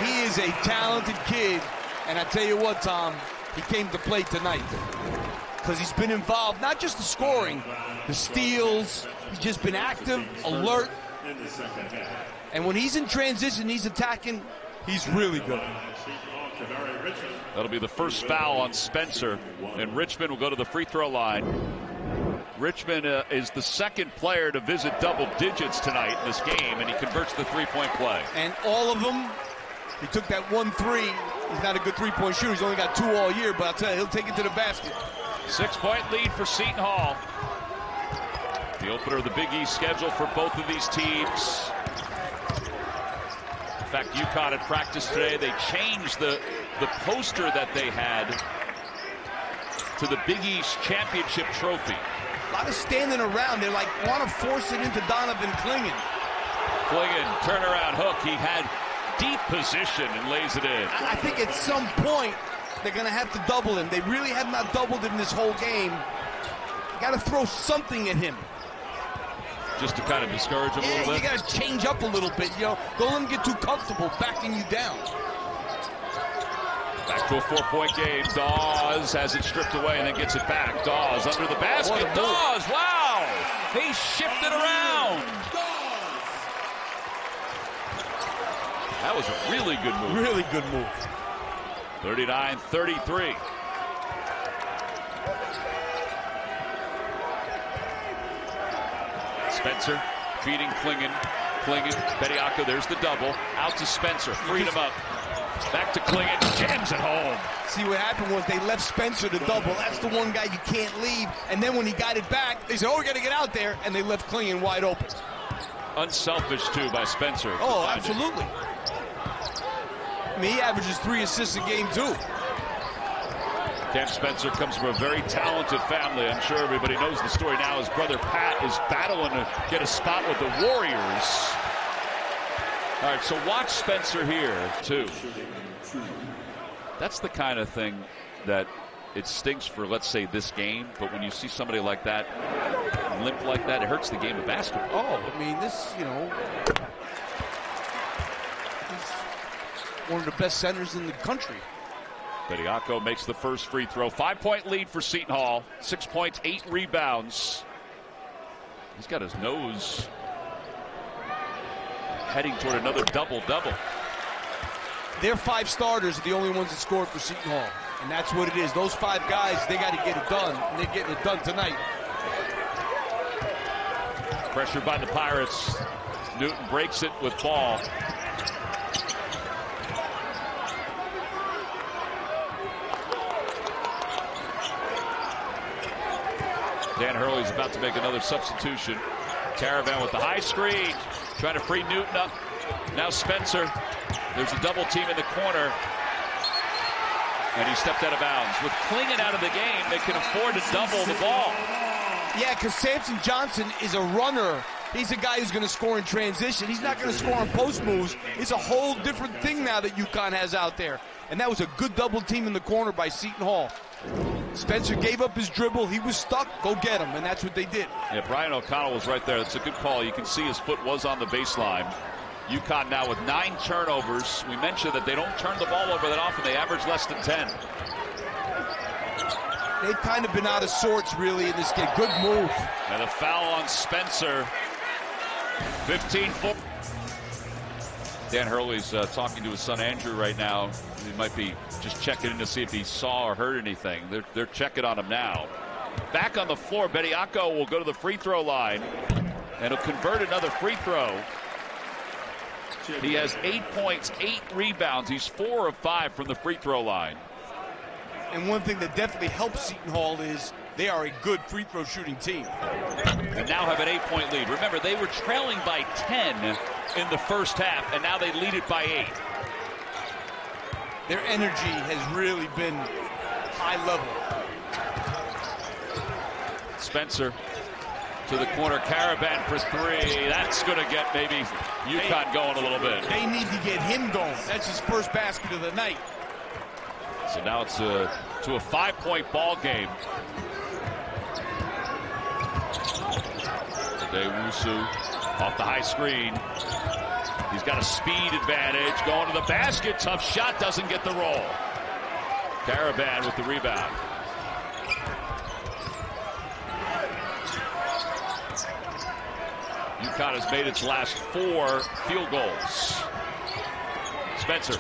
He is a talented kid. And I tell you what, Tom, he came to play tonight. Because he's been involved, not just the scoring, the steals. He's just been active, alert. And when he's in transition, he's attacking, he's really good. That'll be the first foul on Spencer. And Richmond will go to the free throw line. Richmond uh, is the second player to visit double digits tonight in this game, and he converts the three-point play. And all of them, he took that one three. He's not a good three-point shooter. He's only got two all year, but I'll tell you, he'll take it to the basket. Six-point lead for Seton Hall. The opener of the Big East schedule for both of these teams. In fact, UConn at practice today, they changed the, the poster that they had to the Big East Championship trophy. Lot of standing around. They like want to force it into Donovan Clingan. Clingan, turnaround hook. He had deep position and lays it in. I think at some point they're going to have to double him. They really have not doubled him this whole game. Got to throw something at him. Just to kind of discourage him yeah, a little bit. You got to change up a little bit. You know, don't let him get too comfortable backing you down. Back to a four-point game. Dawes has it stripped away and then gets it back. Dawes under the basket. Dawes, wow! He shifted around. That was a really good move. Really good move. 39-33. Spencer feeding Clingan. Clingan, Bediako, there's the double. Out to Spencer, freed him up. Back to Clingan, jams it home. See what happened was they left Spencer to double. That's the one guy you can't leave. And then when he got it back, they said, "Oh, we got to get out there," and they left Clingan wide open. Unselfish too by Spencer. Oh, absolutely. I mean, he averages three assists a game too. Cam Spencer comes from a very talented family. I'm sure everybody knows the story now. His brother Pat is battling to get a spot with the Warriors. All right, so watch Spencer here, too. That's the kind of thing that it stinks for, let's say, this game, but when you see somebody like that limp like that, it hurts the game of basketball. Oh, I mean, this, you know, he's one of the best centers in the country. Bediako makes the first free throw. Five-point lead for Seton Hall. Six points, eight rebounds. He's got his nose heading toward another double-double. Their five starters are the only ones that scored for Seton Hall. And that's what it is. Those five guys, they got to get it done. And they're getting it done tonight. Pressured by the Pirates. Newton breaks it with ball. Dan Hurley's about to make another substitution. Karaban with the high screen. Trying to free Newton up. Now Spencer. There's a double team in the corner. And he stepped out of bounds. With Clingan out of the game, they can afford to double the ball. Yeah, because Samson Johnson is a runner. He's a guy who's going to score in transition. He's not going to score on post moves. It's a whole different thing now that UConn has out there. And that was a good double team in the corner by Seton Hall. Spencer gave up his dribble. He was stuck. Go get him. And that's what they did. Yeah, Brian O'Connell was right there. That's a good call. You can see his foot was on the baseline. UConn now with nine turnovers. We mentioned that they don't turn the ball over that often. They average less than 10. they've kind of been out of sorts, really, in this game. Good move. And a foul on Spencer. 15 4. Dan Hurley's uh, talking to his son Andrew right now. He might be just checking in to see if he saw or heard anything. They're, they're checking on him now. Back on the floor, Bediako will go to the free throw line and he'll convert another free throw. He has eight points, eight rebounds. He's four of five from the free throw line. And one thing that definitely helps Seton Hall is they are a good free throw shooting team. And now have an eight point lead. Remember, they were trailing by 10 in the first half, and now they lead it by eight. Their energy has really been high level. Spencer to the corner. Karaban for three. That's going to get maybe UConn going a little bit. They need to get him going. That's his first basket of the night. So now it's a, to a five-point ball game. Wusu off the high screen. He's got a speed advantage. Going to the basket. Tough shot. Doesn't get the roll. Karaban with the rebound. UConn has made its last four field goals. Spencer.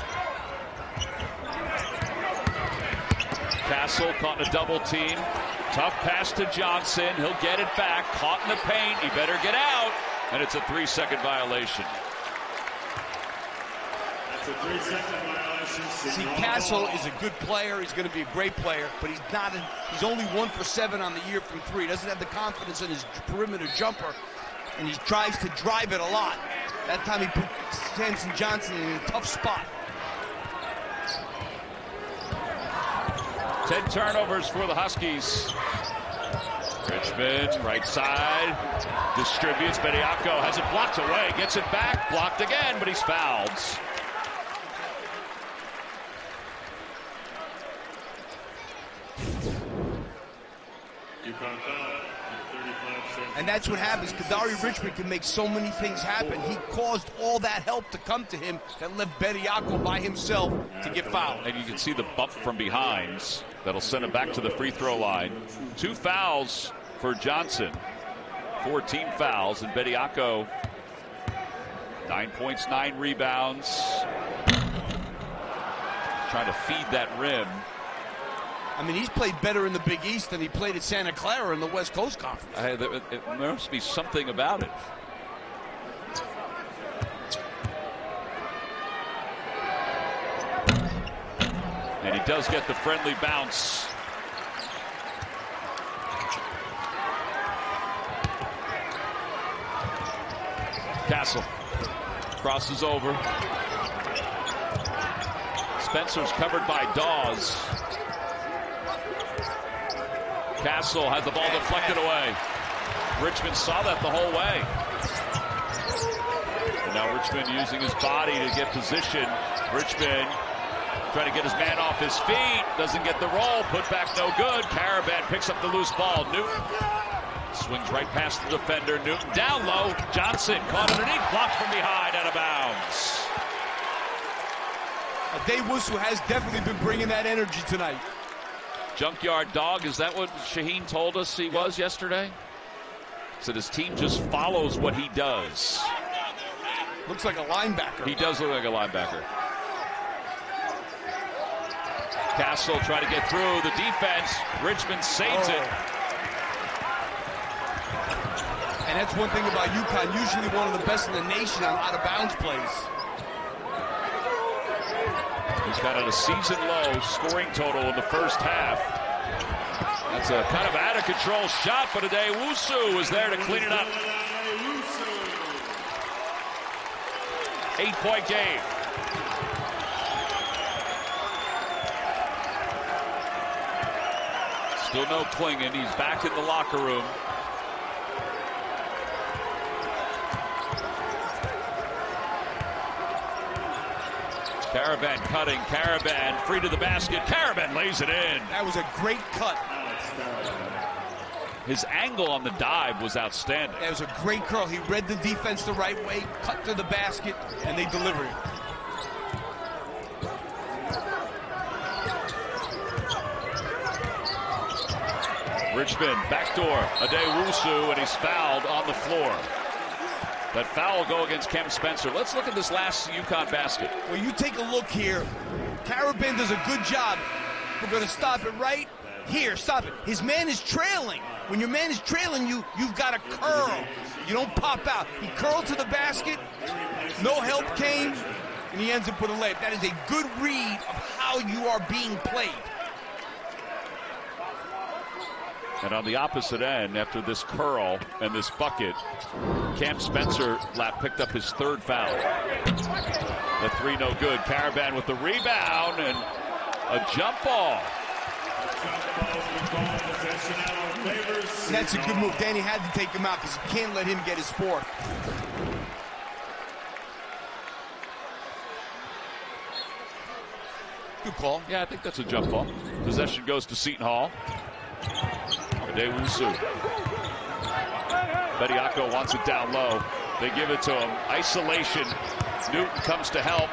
Castle caught in a double team. Tough pass to Johnson. He'll get it back. Caught in the paint. He better get out. And it's a three-second violation. That's a three-second violation. See, Castle is a good player. He's going to be a great player, but he's not. A, he's only one for seven on the year from three. He doesn't have the confidence in his perimeter jumper, and he tries to drive it a lot. That time he put Samson Johnson in a tough spot. 10 turnovers for the Huskies. Richmond, right side, distributes. Bediako has it blocked away, gets it back, blocked again, but he's fouled. And that's what happens. Kadary Richmond can make so many things happen. He caused all that help to come to him that left Bediako by himself to get fouled. And you can see the bump from behind that'll send him back to the free throw line. Two fouls for Johnson. 14 fouls, and Bediako, nine points, nine rebounds. Trying to feed that rim. I mean, he's played better in the Big East than he played at Santa Clara in the West Coast Conference. I, there, it, there must be something about it. And he does get the friendly bounce. Castle crosses over. Spencer's covered by Dawes. Castle had the ball deflected away. Richmond saw that the whole way. And now Richmond using his body to get position. Richmond trying to get his man off his feet. Doesn't get the roll. Put back no good. Karaban picks up the loose ball. Newton swings right past the defender. Newton down low. Johnson caught underneath. Blocked from behind out of bounds. Addae-Wusu has definitely been bringing that energy tonight. Junkyard dog, is that what Shaheen told us he was yesterday? So his team just follows what he does. Looks like a linebacker. He does look like a linebacker. Castle trying to get through the defense. Richmond saves oh. it. And that's one thing about UConn, usually one of the best in the nation on out of bounds plays. He's got a season low scoring total in the first half. That's a kind of out of control shot, but Addae-Wusu was there to clean it up. Eight point game. Still no Clingan. He's back in the locker room. Karaban cutting. Karaban free to the basket. Karaban lays it in. That was a great cut. His angle on the dive was outstanding. That was a great curl. He read the defense the right way, cut to the basket, and they delivered it. Richmond, backdoor, Addae-Wusu, and he's fouled on the floor. That foul go against Cam Spencer. Let's look at this last UConn basket. Well, you take a look here. Karaban does a good job. We're going to stop it right here. Stop it. His man is trailing. When your man is trailing you, you've got to curl. You don't pop out. He curled to the basket. No help came, and he ends up with a layup. That is a good read of how you are being played. And on the opposite end, after this curl and this bucket, Cam Spencer lap picked up his third foul. The three no good. Karaban with the rebound and a jump ball. That's a good move. Danny had to take him out because you can't let him get his fourth. Good call. Yeah, I think that's a jump ball. Possession goes to Seton Hall. Addae-Wusu. Bediako wants it down low. They give it to him. Isolation. Newton comes to help.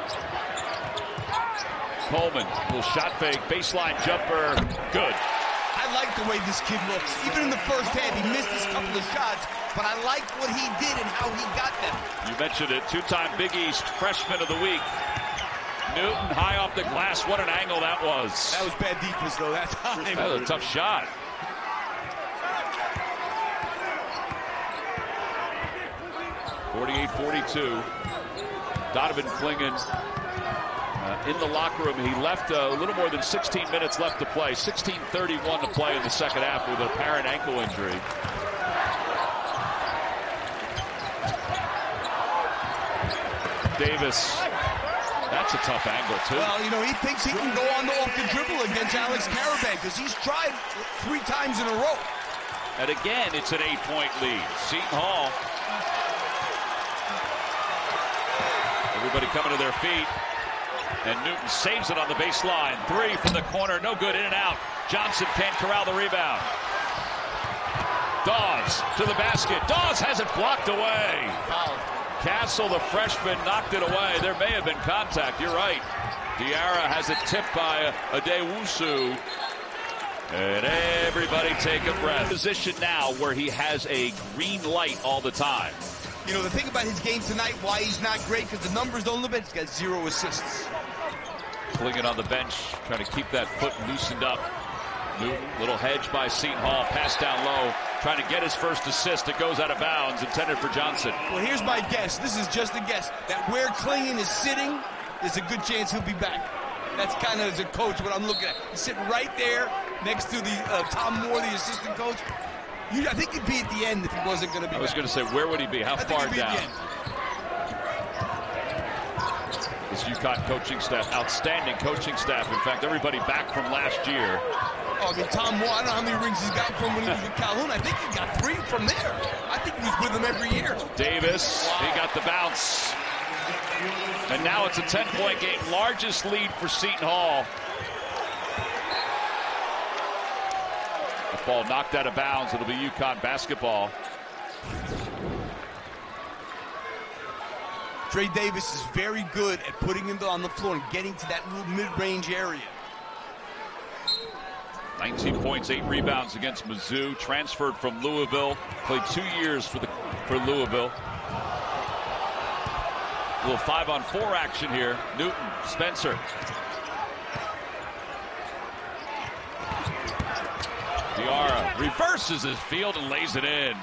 Coleman, little shot fake, baseline jumper, good. I like the way this kid looks. Even in the first half, he missed his couple of shots, but I like what he did and how he got them. You mentioned it, two-time Big East Freshman of the Week. Newton high off the glass. What an angle that was. That was bad defense, though, that time. That was a tough shot. Forty-eight, forty-two. Donovan Clingan uh, in the locker room. He left uh, a little more than 16 minutes left to play. 16:31 to play in the second half with an apparent ankle injury. Davis that's a tough angle, too. Well, you know, he thinks he can go on the off the dribble against Alex Karaban because he's tried three times in a row. And again, it's an eight-point lead. Seton Hall. Everybody coming to their feet. And Newton saves it on the baseline. Three from the corner. No good. In and out. Johnson can't corral the rebound. Dawes to the basket. Dawes has it blocked away. Castle, the freshman, knocked it away. There may have been contact. You're right. Diarra has it tipped by Addae-Wusu. And everybody take a breath. Position now where he has a green light all the time. You know, the thing about his game tonight, why he's not great, because the numbers don't look. He's got zero assists. Clingan on the bench, trying to keep that foot loosened up. Newton, little hedge by Seton Hall, pass down low, trying to get his first assist. It goes out of bounds, intended for Johnson. Well, here's my guess. This is just a guess. That where Clingan is sitting, there's a good chance he'll be back. That's kind of as a coach what I'm looking at. He's sitting right there next to the uh, Tom Moore, the assistant coach. You, I think he'd be at the end if he wasn't going to be. I was going to say, where would he be? How I far down? This UConn coaching staff, outstanding coaching staff. In fact, everybody back from last year. Oh, I mean, Tom Moore, I don't know how many rings he's got from when he was with Calhoun. I think he got three from there. I think he was with them every year. Davis, he got the bounce. And now it's a 10-point game, largest lead for Seton Hall. Ball knocked out of bounds. It'll be UConn basketball. Dre Davis is very good at putting him on the floor and getting to that little mid-range area. 19 points, eight rebounds against Mizzou. Transferred from Louisville. Played two years for the for Louisville. A little five on four action here. Newton, Spencer. Diarra reverses his field and lays it in.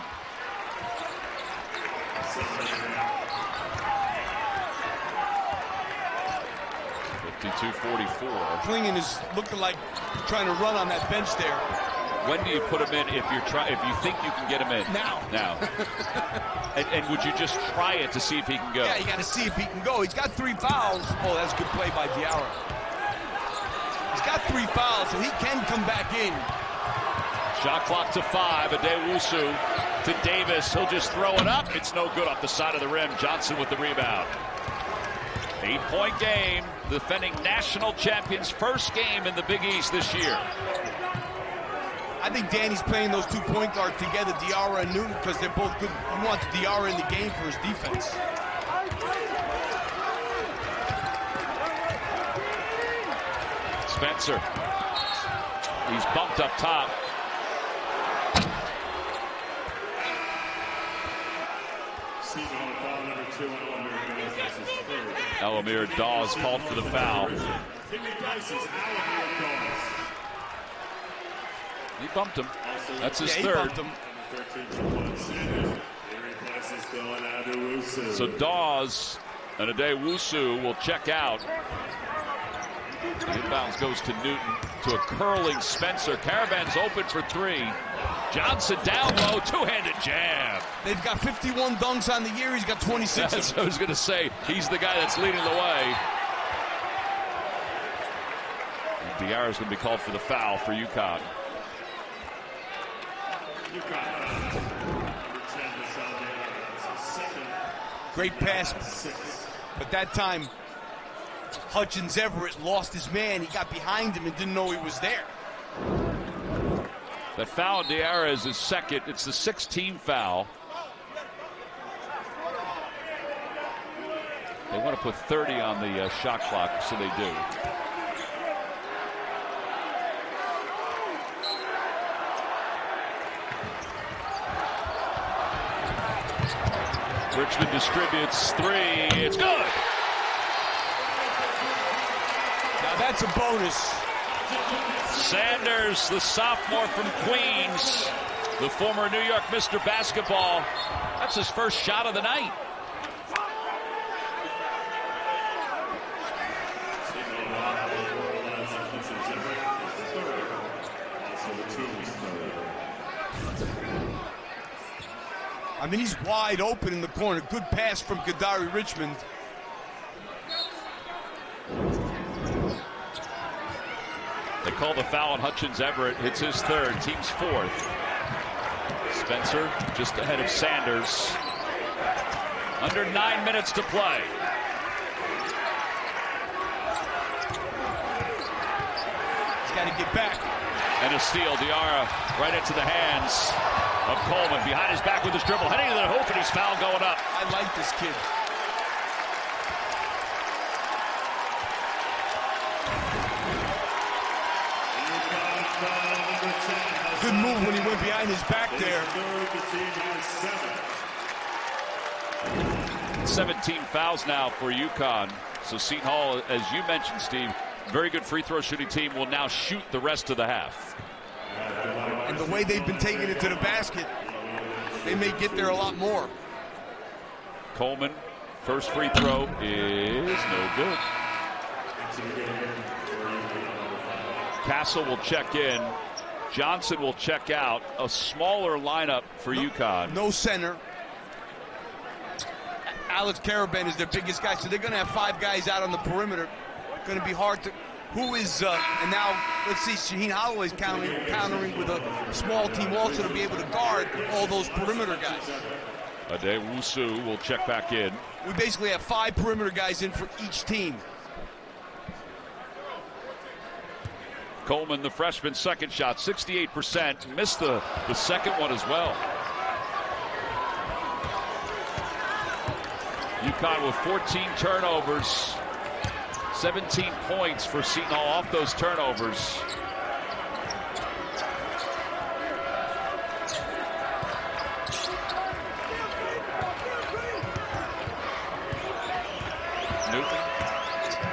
Fifty-two forty-four. Clingan is looking like trying to run on that bench there. When do you put him in if you're try if you think you can get him in? Now. Now. and, and would you just try it to see if he can go? Yeah, you got to see if he can go. He's got three fouls. Oh, that's a good play by Diarra. He's got three fouls, so he can come back in. Shot clock to five. Addae-Wusu to Davis. He'll just throw it up. It's no good off the side of the rim. Johnson with the rebound. Eight-point game. Defending national champions. First game in the Big East this year. I think Danny's playing those two point guards together, Diarra and Newton, because they're both good. He wants Diarra in the game for his defense. Spencer. He's bumped up top. Al-Amir Dawes called for the foul. Timmy Dice's Al-Amir Dawes. He bumped him. That's his Yeah, third. him. 13 for one. Sanders. He replaces Dylan Addae-Wusu. So Dawes and Addae-Wusu will check out. The inbounds goes to Newton to a curling Spencer. Karaban's open for three. Johnson down low, two-handed jam. They've got 51 dunks on the year. He's got 26. That's what I was going to say. He's the guy that's leading the way. And is going to be called for the foul for UConn. UConn foul. Number 10 to Saldiana. That's his second. Great pass, but that time Hutchins Everett lost his man. He got behind him and didn't know he was there. That foul Diarra is his second. It's the 16th foul. They want to put 30 on the uh, shot clock, so they do. Richmond distributes three. It's good. Now that's a bonus. Sanders, the sophomore from Queens, the former New York Mr. Basketball. That's his first shot of the night. I mean, he's wide open in the corner. Good pass from Kadary Richmond. Call the foul on Hutchins Everett. Hits his third, team's fourth. Spencer just ahead of Sanders. Under nine minutes to play. He's got to get back. And a steal. Diarra right into the hands of Coleman. Behind his back with his dribble. Heading to the hoop, and he's foul going up. I like this kid. Move when he went behind his back there. third, the team has seven. 17 fouls now for UConn. So Seton Hall, as you mentioned, Steve, very good free throw shooting team will now shoot the rest of the half. And the way they've been taking it to the basket, they may get there a lot more. Coleman, first free throw is no good. Castle will check in. Johnson will check out. A smaller lineup for UConn. No center. Alex Karaban is their biggest guy, so they're going to have five guys out on the perimeter. Going to be hard to. Who is uh, and now let's see. Shaheen Holloway's countering, countering with a small team also to be able to guard all those perimeter guys. Addae-Wusu will check back in. We basically have five perimeter guys in for each team. Coleman, the freshman, second shot, 68%. Missed the, the second one as well. UConn with 14 turnovers, 17 points for Seton Hall off those turnovers. Newton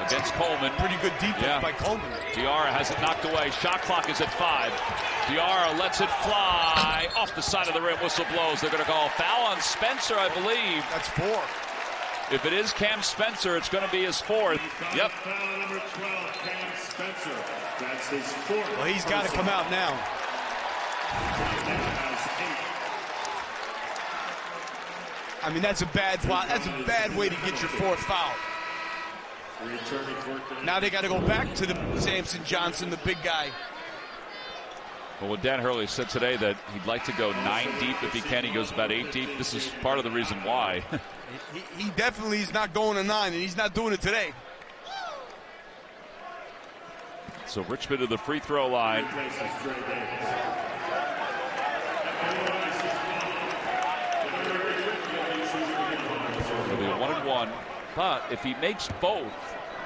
against Coleman. Pretty good defense Yeah. by Coleman. Diarra has it knocked away. Shot clock is at five. Diarra lets it fly off the side of the rim. Whistle blows. They're going to call a foul on Spencer, I believe. That's four. If it is Cam Spencer, it's going to be his fourth. Yep. foul number 12, Cam Spencer. That's his fourth. Well, he's got to come out now. I mean, that's a bad foul. That's a bad way to get your fourth foul. Returning for Now they got to go back to the Samson Johnson, the big guy. Well, what Dan Hurley said today that he'd like to go nine deep if he can. He goes about eight deep. This is part of the reason why. He, he definitely is not going to nine, and he's not doing it today. so Richmond to the free throw line. replaces Dre Davis. It'll be a one and But if he makes both,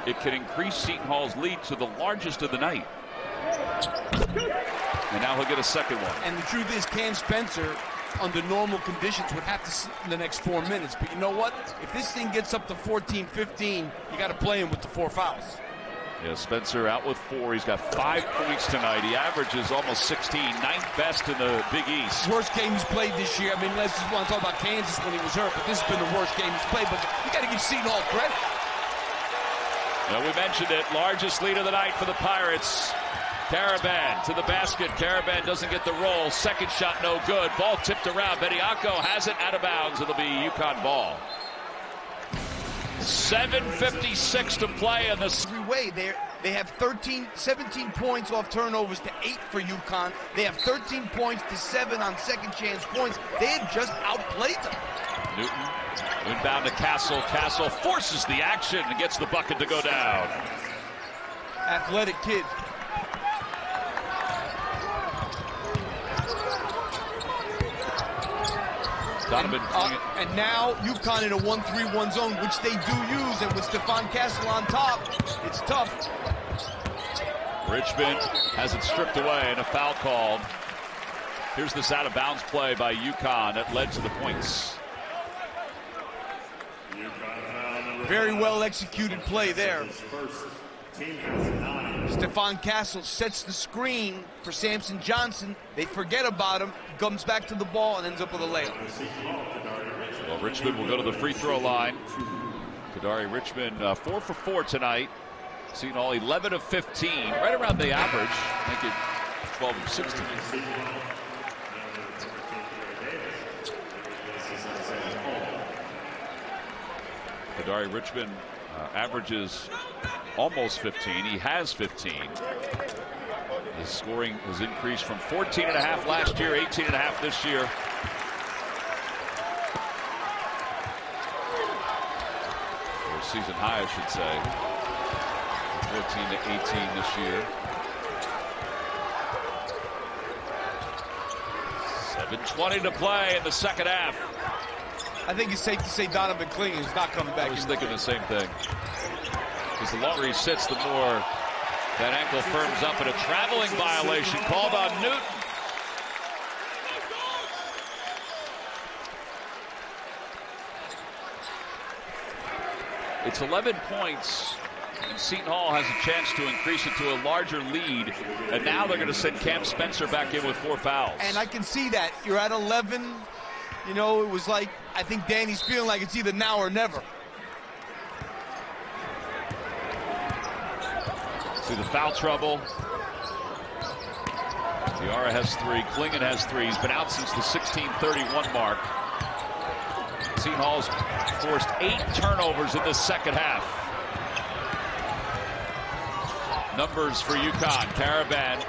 it can increase Seton Hall's lead to the largest of the night. And now he'll get a second one. And the truth is, Cam Spencer under normal conditions would have to sit in the next four minutes. But you know what? If this thing gets up to 14, 15, you got to play him with the four fouls. Yeah, Spencer out with four. He's got five points tonight. He averages almost 16, ninth best in the Big East. Worst game he's played this year. I mean, let's just want to talk about Kansas when he was hurt, but this has been the worst game he's played. But you got to give Seton Hall credit. Now, we mentioned it. Largest lead of the night for the Pirates. Karaban to the basket. Karaban doesn't get the roll. Second shot, no good. Ball tipped around. Bediako has it out of bounds. It'll be UConn ball. 7.56 to play in this. Every way, they they have 13, 17 points off turnovers to eight for UConn. They have 13 points to seven on second chance points. They had just outplayed them. Newton, inbound to Castle. Castle forces the action and gets the bucket to go down. Athletic kid. Donovan Uh, and now UConn in a 1-3-1 zone, which they do use, and with Stephon Castle on top, it's tough. Richmond has it stripped away and a foul called. Here's this out of bounds play by UConn that led to the points. UConn foul number Very well executed play there. Stephon Castle sets the screen for Samson Johnson. They forget about him, comes back to the ball, and ends up with a layup. Well, Richmond will go to the free throw line. Kadary Richmond, uh, four for four tonight. Seeing all 11 of 15, right around the average. Make it 12 of 16. Kadary Richmond uh, averages almost 15. He has 15. His scoring has increased from 14 and a half last year, 18 and a half this year. Or season high, I should say. 14 to 18 this year. 7.20 to play in the second half. I think it's safe to say Donovan Clingan is not coming I back. was in. thinking the same thing. Because the longer he sits, the more that ankle firms up, and a traveling violation called on Newton. It's 11 points, and Seton Hall has a chance to increase it to a larger lead. And now they're going to send Cam Spencer back in with four fouls. And I can see that. You're at 11. You know, it was like, I think Danny's feeling like it's either now or never. See the foul trouble. Diarra has three. Clingan has three. He's been out since the 16:31 mark. Seton Hall's forced eight turnovers in the second half. Numbers for UConn. Karaban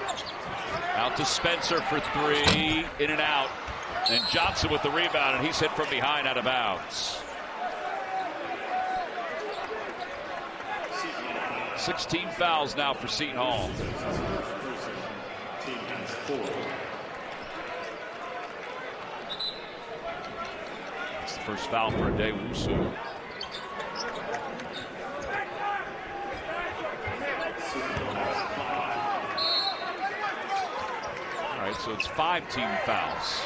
out to Spencer for three. In and out. And Johnson with the rebound, and he's hit from behind out of bounds. 16 fouls now for Seton Hall. It's the first foul for Addae-Wusu. All right, so it's five team fouls.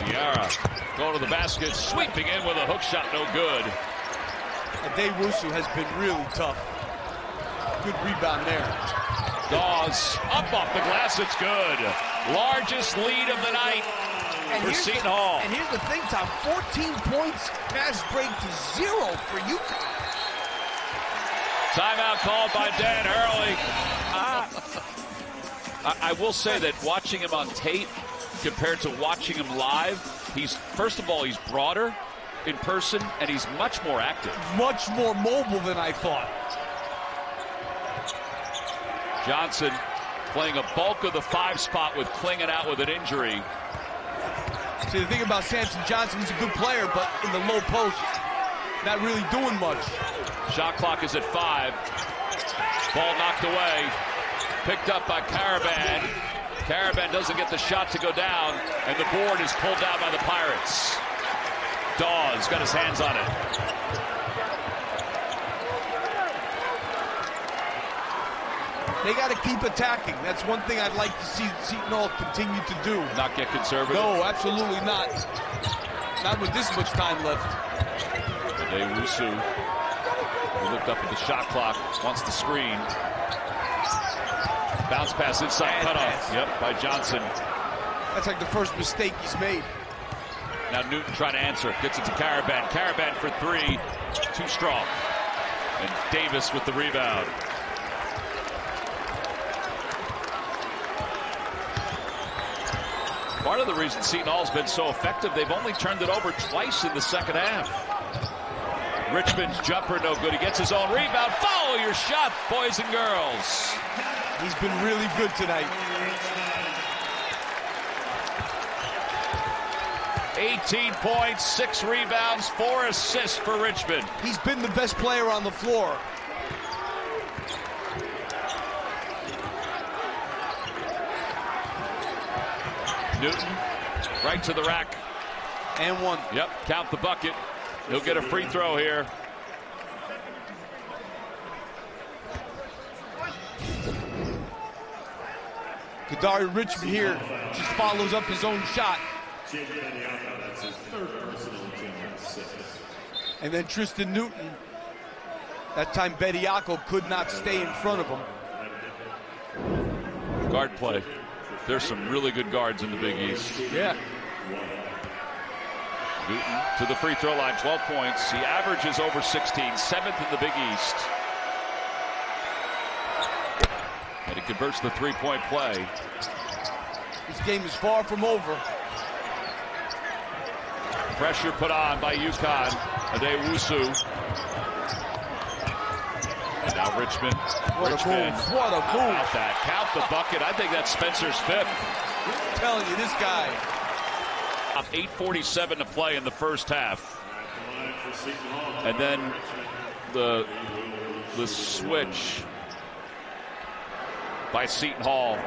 Diarra going to the basket, sweeping in with a hook shot, no good. Ade Wusu has been really tough. Good rebound there. Dawes up off the glass, it's good. Largest lead of the night for Seton the, Hall. and here's the thing, Tom. 14 points, fast break to zero for UConn. Timeout called by Dan Hurley. Ah. I, I will say that watching him on tape compared to watching him live, he's first of all he's broader in person and he's much more active. Much more mobile than I thought. Johnson playing a bulk of the five spot with Clingan out with an injury. See, the thing about Samson Johnson, he's a good player, but in the low post, not really doing much. Shot clock is at five. Ball knocked away. Picked up by Karaban. Karaban doesn't get the shot to go down, and the board is pulled down by the Pirates. Dawes got his hands on it. They got to keep attacking. That's one thing I'd like to see Seton Hall continue to do. Not get conservative. No, absolutely not. Not with this much time left. Today, Wusu. He looked up at the shot clock, wants the screen. Bounce pass inside, cut off. Yep, by Johnson. That's like the first mistake he's made. Now Newton trying to answer. Gets it to Karaban. Karaban for three. Too strong. And Davis with the rebound. Part of the reason Seton Hall's been so effective, they've only turned it over twice in the second half. Richmond's jumper no good. He gets his own rebound. Follow your shot, boys and girls. He's been really good tonight. 18 points, six rebounds, four assists for Richmond. He's been the best player on the floor. Newton, right to the rack. And one. Yep, count the bucket. He'll get a free throw here. Kadary Richmond here just follows up his own shot. Jake Bediako, that's his third personal team assist. And then Tristan Newton. That time Bediako could not stay in front of him. Guard play. There's some really good guards in the Big East. Yeah. Newton to the free throw line, 12 points. He averages over 16, seventh in the Big East. And he converts the three-point play. This game is far from over. Pressure put on by UConn. Addae-Wusu. And now Richmond. What a Richmond. move. What a move. about that? Count the bucket. I think that's Spencer's fifth. I'm telling you, this guy. Up 8.47 to play in the first half. Line for Seton Hall. And then the the switch by Seton Hall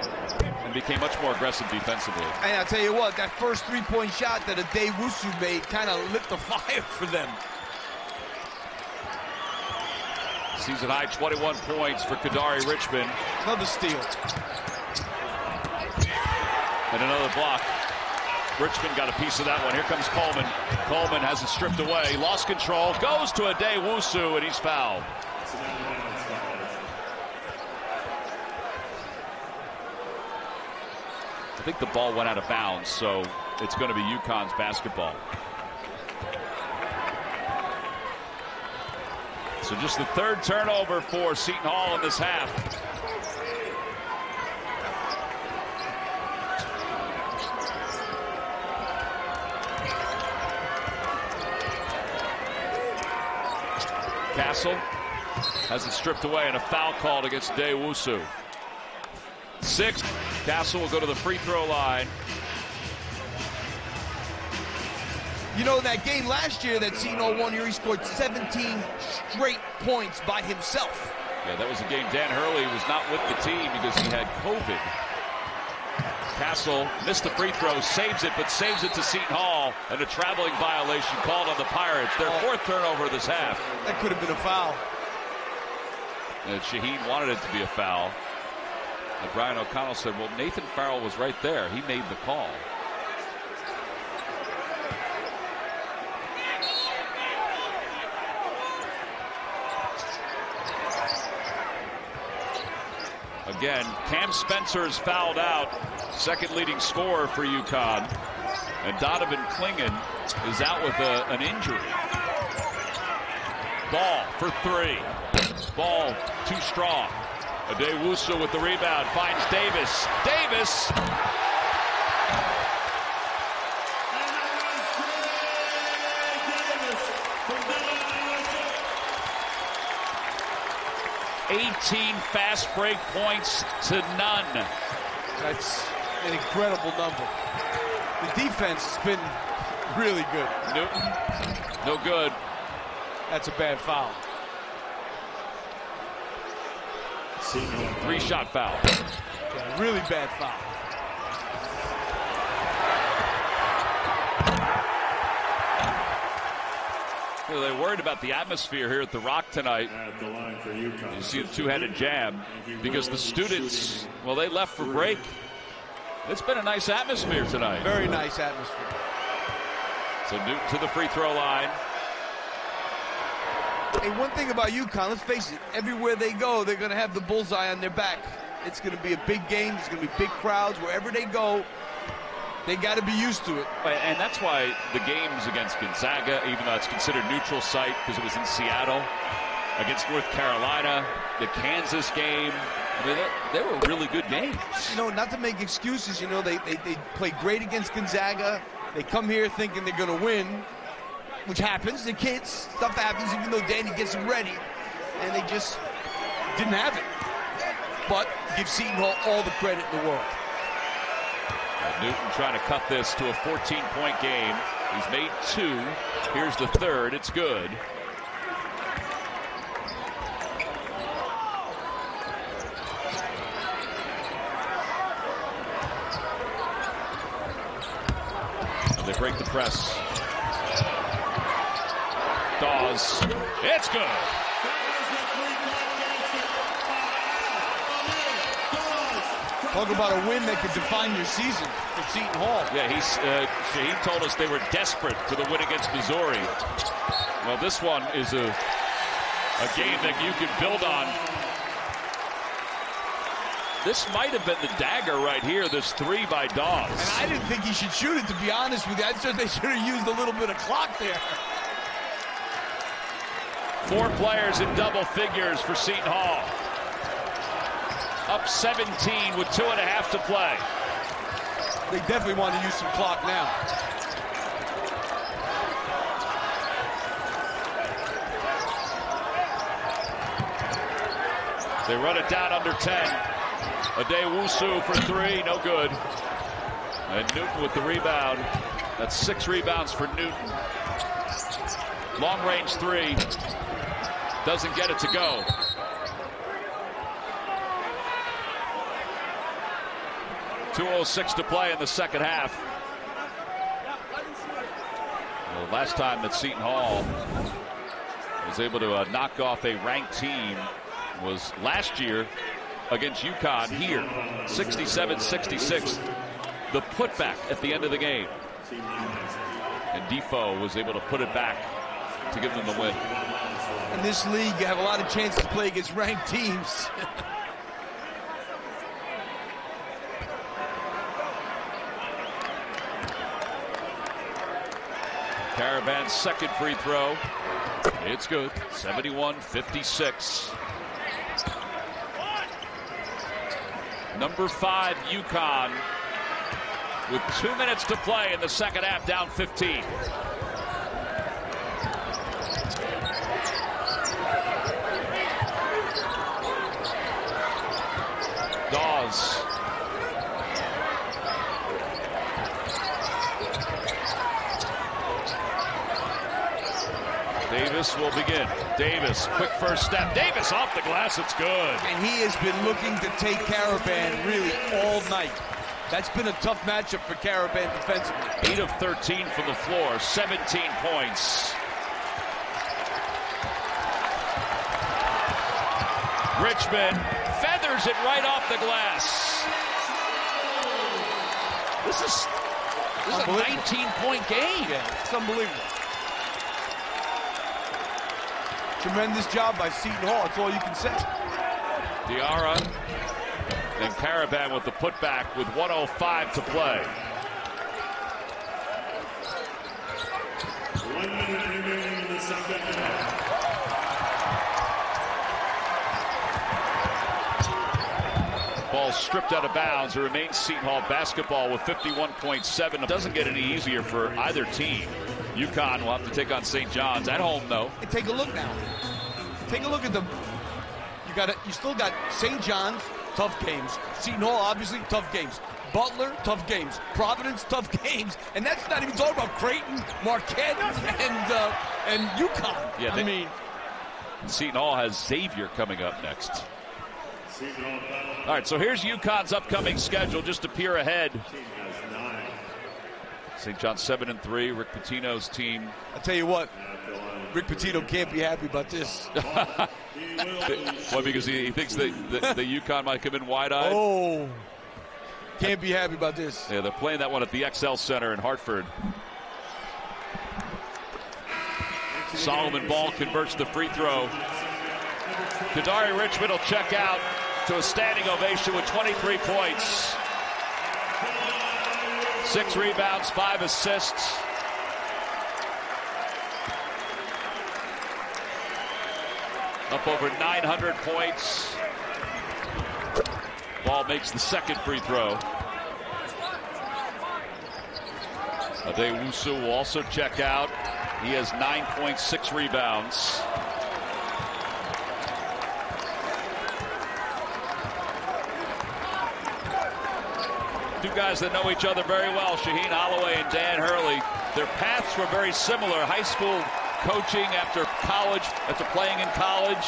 and became much more aggressive defensively. And I'll tell you what, that first three-point shot that Addae-Wusu made kind of lit the fire for them. Season high 21 points for Kadary Richmond Another steal. and another block. Richmond got a piece of that one. Here comes Coleman. Coleman has it stripped away. Lost control. Goes to Addae-Wusu and he's fouled. Think the ball went out of bounds, so it's going to be UConn's basketball. So just the third turnover for Seton Hall in this half. Castle has it stripped away and a foul called against Dewusu. Six. Castle will go to the free throw line. You know, that game last year that Seton Hall won here, he scored 17 straight points by himself. Yeah, that was a game Dan Hurley was not with the team because he had COVID. Castle missed the free throw, saves it, but saves it to Seton Hall, and a traveling violation called on the Pirates. Their fourth turnover this half. That could have been a foul. And Shaheen wanted it to be a foul. And Brian O'Connell said, well, Nathan Farrell was right there. He made the call. Again, Cam Spencer is fouled out, second leading scorer for UConn. And Donovan Clingan is out with a, an injury. Ball for three. Ball too strong. Addae-Wusu with the rebound finds Davis. Davis Davis from Villanova. 18 fast break points to none. That's an incredible number. The defense has been really good. Newton, no good. That's a bad foul. Seton Hall. Three shot foul. Yeah, really bad foul. You know, they're worried about the atmosphere here at the Rock tonight. At the line for UConn. You see the two-headed jab because the students, well, they left for break. It's been a nice atmosphere tonight. Very nice atmosphere. So Newton to the free throw line. Hey, one thing about UConn, let's face it, everywhere they go, they're going to have the bullseye on their back. It's going to be a big game. There's going to be big crowds. Wherever they go, they got to be used to it. And that's why the games against Gonzaga, even though it's considered neutral site because it was in Seattle, against North Carolina, the Kansas game, I mean, they, they were really good games. You know, not to make excuses, you know, they, they, they played great against Gonzaga. They come here thinking they're going to win, which happens. The kids, stuff happens, even though Danny gets them ready. And they just didn't have it. But give Seton Hall all the credit in the world. Newton trying to cut this to a 14-point game. He's made two. Here's the third. It's good. They break the press. Dawes. It's good. Talk about a win that could define your season for Seton Hall. Yeah, he's, uh, Shaheen told us they were desperate for the win against Missouri. Well, this one is a, a game that you can build on. This might have been the dagger right here, this three by Dawes. And I didn't think he should shoot it, to be honest with you. I said they should have used a little bit of clock there. Four players in double figures for Seton Hall. Up 17 with two and a half to play. They definitely want to use some clock now. They run it down under 10. Addae-Wusu for three, no good. And Newton with the rebound. That's six rebounds for Newton. Long range three. Doesn't get it to go. Two oh six to play in the second half. Well, last time that Seton Hall was able to uh, knock off a ranked team was last year against UConn here, 67-66. The putback at the end of the game. And Ndefo was able to put it back to give them the win. In this league, you have a lot of chances to play against ranked teams. Karaban's second free throw. It's good. 71-56. Number five, UConn, with two minutes to play in the second half, down 15. Dawes. Davis will begin. Davis, quick first step. Davis off the glass. It's good. And he has been looking to take Karaban really all night. That's been a tough matchup for Karaban defensively. 8 of 13 from the floor, 17 points. Richmond feathers it right off the glass. This is, this is a 19 point game. Yeah, it's unbelievable. Tremendous job by Seton Hall. That's all you can say. Diarra and Karaban with the putback with 105 to play. One minute remaining in the second half. Ball stripped out of bounds. It remains Seton Hall basketball with 51.7. It doesn't get any easier for either team. UConn will have to take on St. John's at home, though. And take a look now. Take a look at them. You got it. You still got St. John's, tough games. Seton Hall, obviously, tough games. Butler, tough games. Providence, tough games. And that's not even talking about Creighton, Marquette, and uh, and UConn. Yeah, I they- mean, Seton Hall has Xavier coming up next. Seton Hall battle All right, so here's UConn's upcoming schedule just to peer ahead. Team has nine. St. John's 7 and 3. Rick Pitino's team I tell you what, At the line. Rick Pitino can't be happy about this. Why? Because he, he thinks that the, the UConn might come in wide-eyed. Oh, can't be happy about this. Yeah, they're playing that one at the XL Center in Hartford. Solomon Ball converts the free throw. Kadary Richmond will check out to a standing ovation with 23 points. Six rebounds, five assists. Up over 900 points. Ball makes the second free throw. Addae-Wusu will also check out. He has 9.6 rebounds. Two guys that know each other very well, Shaheen Holloway and Dan Hurley. Their paths were very similar. High school coaching after college, after playing in college.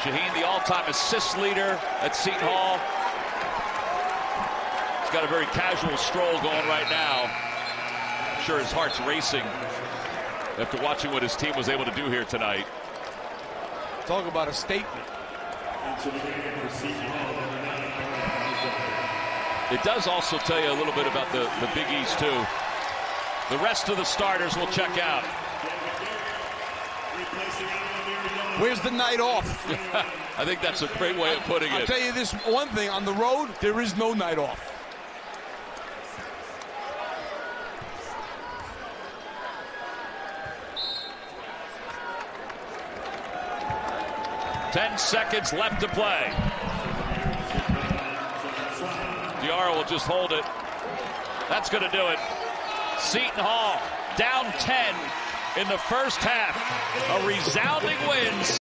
Shaheen, the all-time assist leader at Seton Hall. He's got a very casual stroll going right now. I'm sure his heart's racing after watching what his team was able to do here tonight. Talk about a statement. It does also tell you a little bit about the, the Big East, too. The rest of the starters will check out. Where's the night off? I think that's a great way of putting it. I'll tell you this one thing on the road, there is no night off. Ten seconds left to play. Will just hold it. That's going to do it. Seton Hall down 10 in the first half. A resounding win,